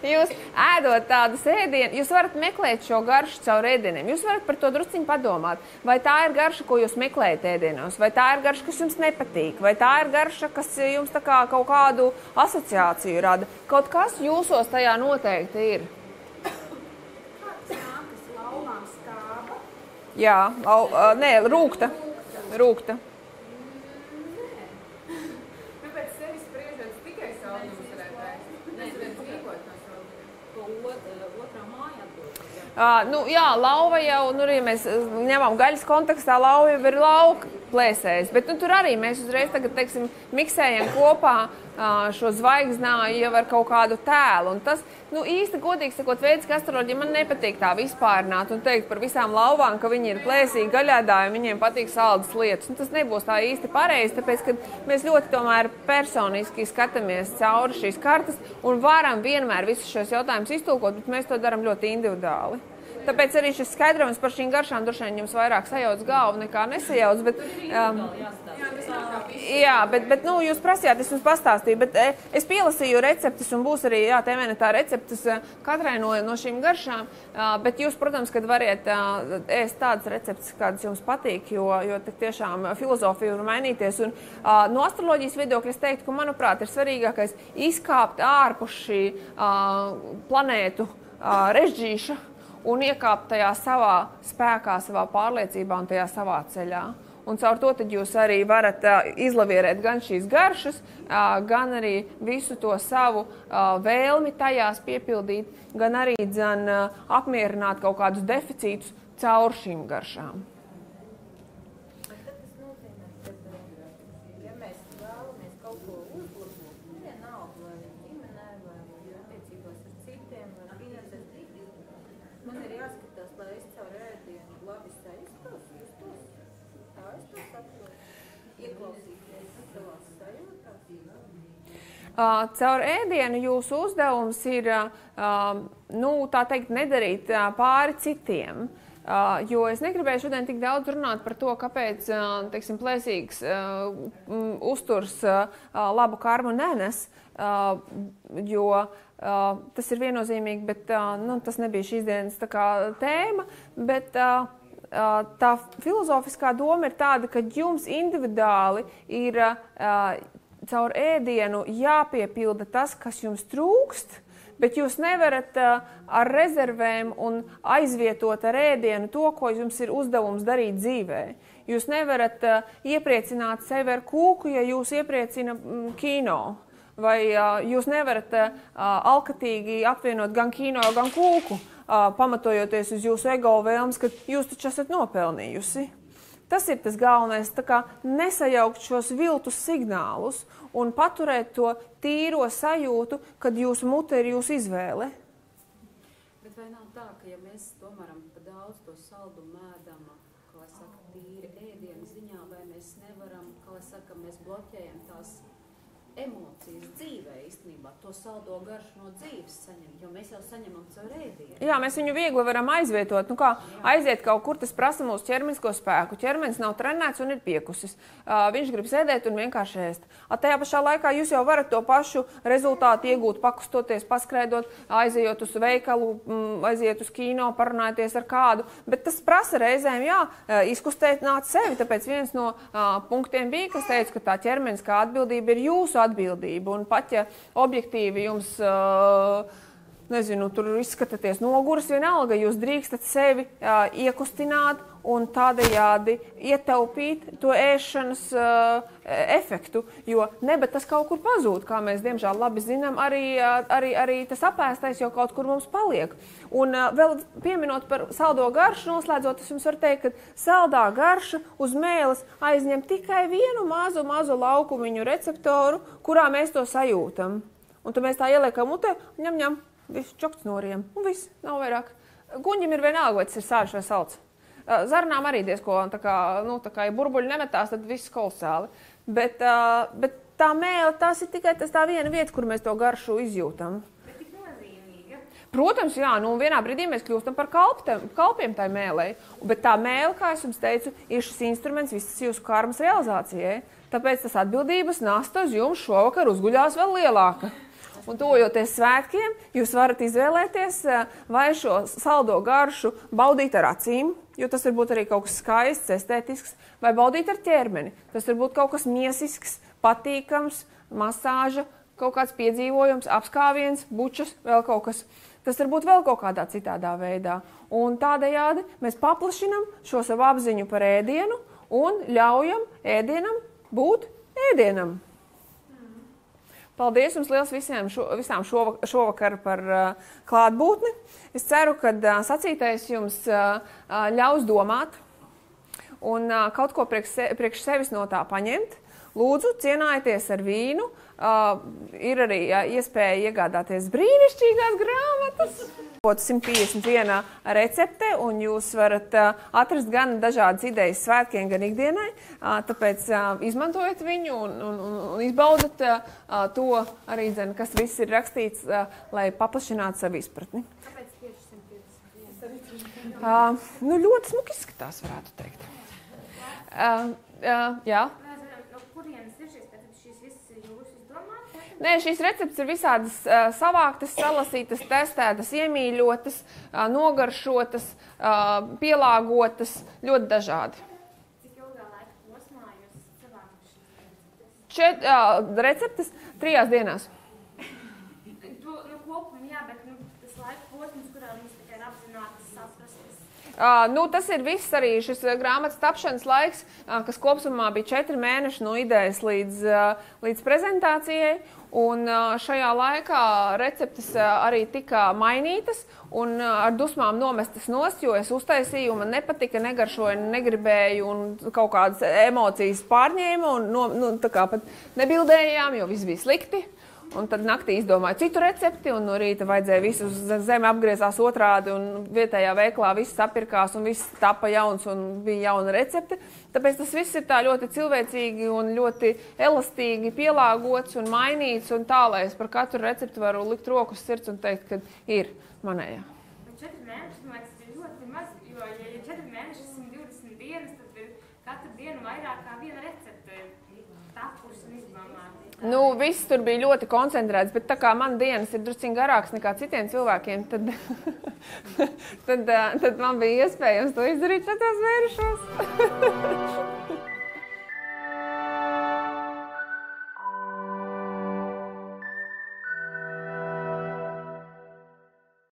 Jūs ēdot tādas ēdienas, jūs varat meklēt šo garšu caur ēdieniem. Jūs varat par to drusciņu padomāt. Vai tā ir garša, ko jūs meklējat ēdienos, vai tā ir garša, kas jums nepatīk, vai tā ir garša, kas jums kā kaut kādu asociāciju rada. Kaut kas jūsos tajā noteikti ir. Jā, lau, nē, rūkta. rūkta. Nu, pēc sevis spriežot, tikai saldums varētu ēst. Es varētu dzīvot no saldumiem. To ot, otrā māja atdod. Jā. Uh, nu, jā, lauva jau, nu, arī mēs uh, ņemam gaļas kontekstā, lauva jau ir lauka plēsējs. Bet nu, tur arī mēs uzreiz tagad, teiksim, miksējam kopā šo zvaigznāju jau ar kaut kādu tēlu. Un tas, nu, īsti godīgi sakot, veids, ka astroloģija man nepatīk tā vispārināt un teikt par visām lauvām, ka viņi ir plēsīgi gaļādāji un viņiem patīk saldas lietas. Un tas nebūs tā īsti pareizi, tāpēc, ka mēs ļoti tomēr personiski skatāmies cauri šīs kartas un varam vienmēr visus šos jautājumus iztulkot, bet mēs to darām ļoti individuāli. Tāpēc arī šis skaidrojums par šīm garšām droši vien jums vairāk sajauc galvu nekā nesajauc. Bet, um, jā, bet, bet nu, jūs prasījāt, es jums pastāstīju, bet e, es pielasīju receptes un būs arī jā, TVN tā receptes e, katrai no, no šīm garšām. Bet jūs, protams, kad variet ēst tādas receptes, kādas jums patīk, jo, jo tiešām filozofija var mainīties. Un, no astroloģijas viedokļa es teiktu, ka, manuprāt, ir svarīgākais izkāpt ārpus šī planētu režģīša un iekāpt tajā savā spēkā, savā pārliecībā un tajā savā ceļā. Un caur to jūs arī varat uh, izlavierēt gan šīs garšas, uh, gan arī visu to savu uh, vēlmi tajās piepildīt, gan arī dzen, uh, apmierināt kaut kādus deficītus caur šīm garšām. Bet tad tas nozīmē, ka, ja mēs vēlamies kaut ko uzlabot, vienalga vai ģimenē, vai attiecībās ar citiem, vai finansēs, man ir jāskatās, lai es caur ēdienu labi sajustos, justos. Tā es to saprotu. Ieklausīties savās sajūtās. Uh, caur ēdienu jūsu uzdevums ir nu, teikt, nedarīt pāri citiem. Uh, jo es negribēju šodien tik daudz runāt par to, kāpēc uh, teiksim, plēsīgs uh, um, uzturs labu karmu nenes. Jo tas ir viennozīmīgi, bet nu, tas nebija šīs dienas kā, tēma. Bet, tā filozofiskā doma ir tāda, ka jums individuāli ir caur ēdienu jāpiepilda tas, kas jums trūkst. Bet jūs nevarat uh, ar rezervēm un aizvietot ar ēdienu to, ko jums ir uzdevums darīt dzīvē. Jūs nevarat uh, iepriecināt sevi ar kūku, ja jūs iepriecina mm, kino. vai uh, jūs nevarat alkatīgi apvienot gan kino, gan kūku, pamatojoties uz jūsu ego vēlmes, ka jūs taču esat nopelnījusi. Tas ir tas galvenais, kā nesajaukt šos viltus signālus un paturēt to tīro sajūtu, kad jūsu mute ir jūsu izvēle. Bet vai nav tā, ka ja mēs tomēr pa daudz to saldumu ēdam, kā saka, tīri ēdienu ziņā, vai mēs nevaram, kā saka, mēs bloķējam tās emocijas dzīvē īstenībā, to saldo garšu no dzīves saņem, jo mēs jau saņemam caur ēdienu. Jā, mēs viņu viegli varam aizvietot. Nu kā, aiziet kaut kur, tas prasa mūsu ķermenisko spēku. Ķermenis nav trenēts un ir piekusis. Uh, viņš grib sēdēt un vienkārši ēst. A, tajā pašā laikā jūs jau varat to pašu rezultātu iegūt, pakustoties, paskraidot, aizejot uz veikalu, m, aiziet uz kino, parunāties ar kādu. Bet tas prasa reizēm, jā, izkustēt nāc sevi. Tāpēc viens no uh, punktiem bija, kas teica, ka tā ķermeniskā atbildība ir jūsu atbildība. Un pat ja objektīvi jums. Nezinu, tur izskatāties noguris, vienalga jūs drīkstat sevi iekustināt un tādējādi ietaupīt to ēšanas uh, efektu. Jo nebet tas kaut kur pazūd, kā mēs diemžēl labi zinām, arī, uh, arī, arī tas apēstais jau kaut kur mums paliek. Un uh, vēl pieminot par saldo garšu, noslēdzot, es jums varu teikt, ka saldā garša uz mēles aizņem tikai vienu mazu, mazu laukumiņu receptoru, kurā mēs to sajūtam. Un tad mēs tā ieliekam mutē, ņem, ņem, viss čokts noriem, un viss nav vairāk. Guņam ir vienalga, vai tas ir sāļš vai salds. Zarnām arī diezko, tā kā, nu, tā kā ja burbuļi nemetās, tad viss kolosāli. Bet, uh, bet tā mēle, tas ir tikai tas tā viena vieta, kur mēs to garšu izjūtam. Protams, jā, nu vienā brīdī mēs kļūstam par kalptem, kalpiem tai mēlē. Bet tā mēlē, kā es jums teicu, ir šis instruments visas jūsu karmas realizācijai. Tāpēc tas atbildības nasta uz jums šovakar uzguļās vēl lielāka. Un tojoties svētkiem, jūs varat izvēlēties, vai šo saldo garšu baudīt ar acīm, jo tas var būt arī kaut kas skaists, estētisks, vai baudīt ar ķermeni. Tas var būt kaut kas miesisks, patīkams, masāža, kaut kāds piedzīvojums, apskāviens, bučas, vēl kaut kas. Tas var būt vēl kaut kādā citādā veidā. Un tādējādi mēs paplašinam šo savu apziņu par ēdienu un ļaujam ēdienam būt ēdienam. Paldies jums liels visiem šo, visām šovakar, par uh, klātbūtni. Es ceru, ka uh, sacītais jums uh, uh, ļaus domāt un uh, kaut ko priekš, se, priekš sevis no tā paņemt. Lūdzu, cienājieties ar vīnu. Uh, ir arī uh, iespēja iegādāties brīnišķīgās grāmatas. 151 recepte, un jūs varat atrast gan dažādas idejas svētkiem, gan ikdienai. Tāpēc izmantojiet viņu un, un, un, izbaudiet to arī, dzen, kas viss ir rakstīts, lai paplašinātu savu izpratni. Kāpēc tieši 150? Uh, nu, ļoti smuki izskatās, varētu teikt. Jā. No kurienes ir šīs pēc šīs visas jūsu izdomātas? Nē, šīs receptes ir visādas uh, savāktas, salasītas, testētas, iemīļotas, uh, nogaršotas, uh, pielāgotas, ļoti dažādi. Cik ilgā laika posmā jūs savākat šīs receptes? Čet, uh, receptes trijās dienās. To, nu, kopumā, jā, bet nu, tas laika posms, kurā mums tikai ir apzināti saprastas. Uh, nu, tas ir viss arī šis uh, grāmatas tapšanas laiks, uh, kas kopumā bija četri mēneši no idejas līdz, uh, līdz prezentācijai. Un uh, šajā laikā receptes uh, arī tika mainītas un uh, ar dusmām nomestas nost, jo es uztaisīju, man nepatika, negaršoju, negribēju un kaut kādas emocijas pārņēma un no, nu, tā kā pat nebildējām, jo viss bija slikti. Un tad naktī izdomāju citu recepti, un no rīta vajadzēja visu zemi apgriezās otrādi, un vietējā veiklā viss sapirkās, un viss tapa jauns, un bija jauna recepte. Tāpēc tas viss ir tā ļoti cilvēcīgi un ļoti elastīgi pielāgots un mainīts, un tā, lai es par katru recepti varu likt roku uz sirds un teikt, ka ir manējā. Četri mēneši, man liekas, ir ļoti maz, jo, ja ir četri mēneši, 120 dienas, tad ir katru dienu vairāk kā viena recepte tapusi un izdomāta. Nu, viss tur bija ļoti koncentrēts, bet tā kā man dienas ir drusciņ garākas nekā citiem cilvēkiem, tad, tad, tad man bija iespējams to izdarīt četros mēnešos.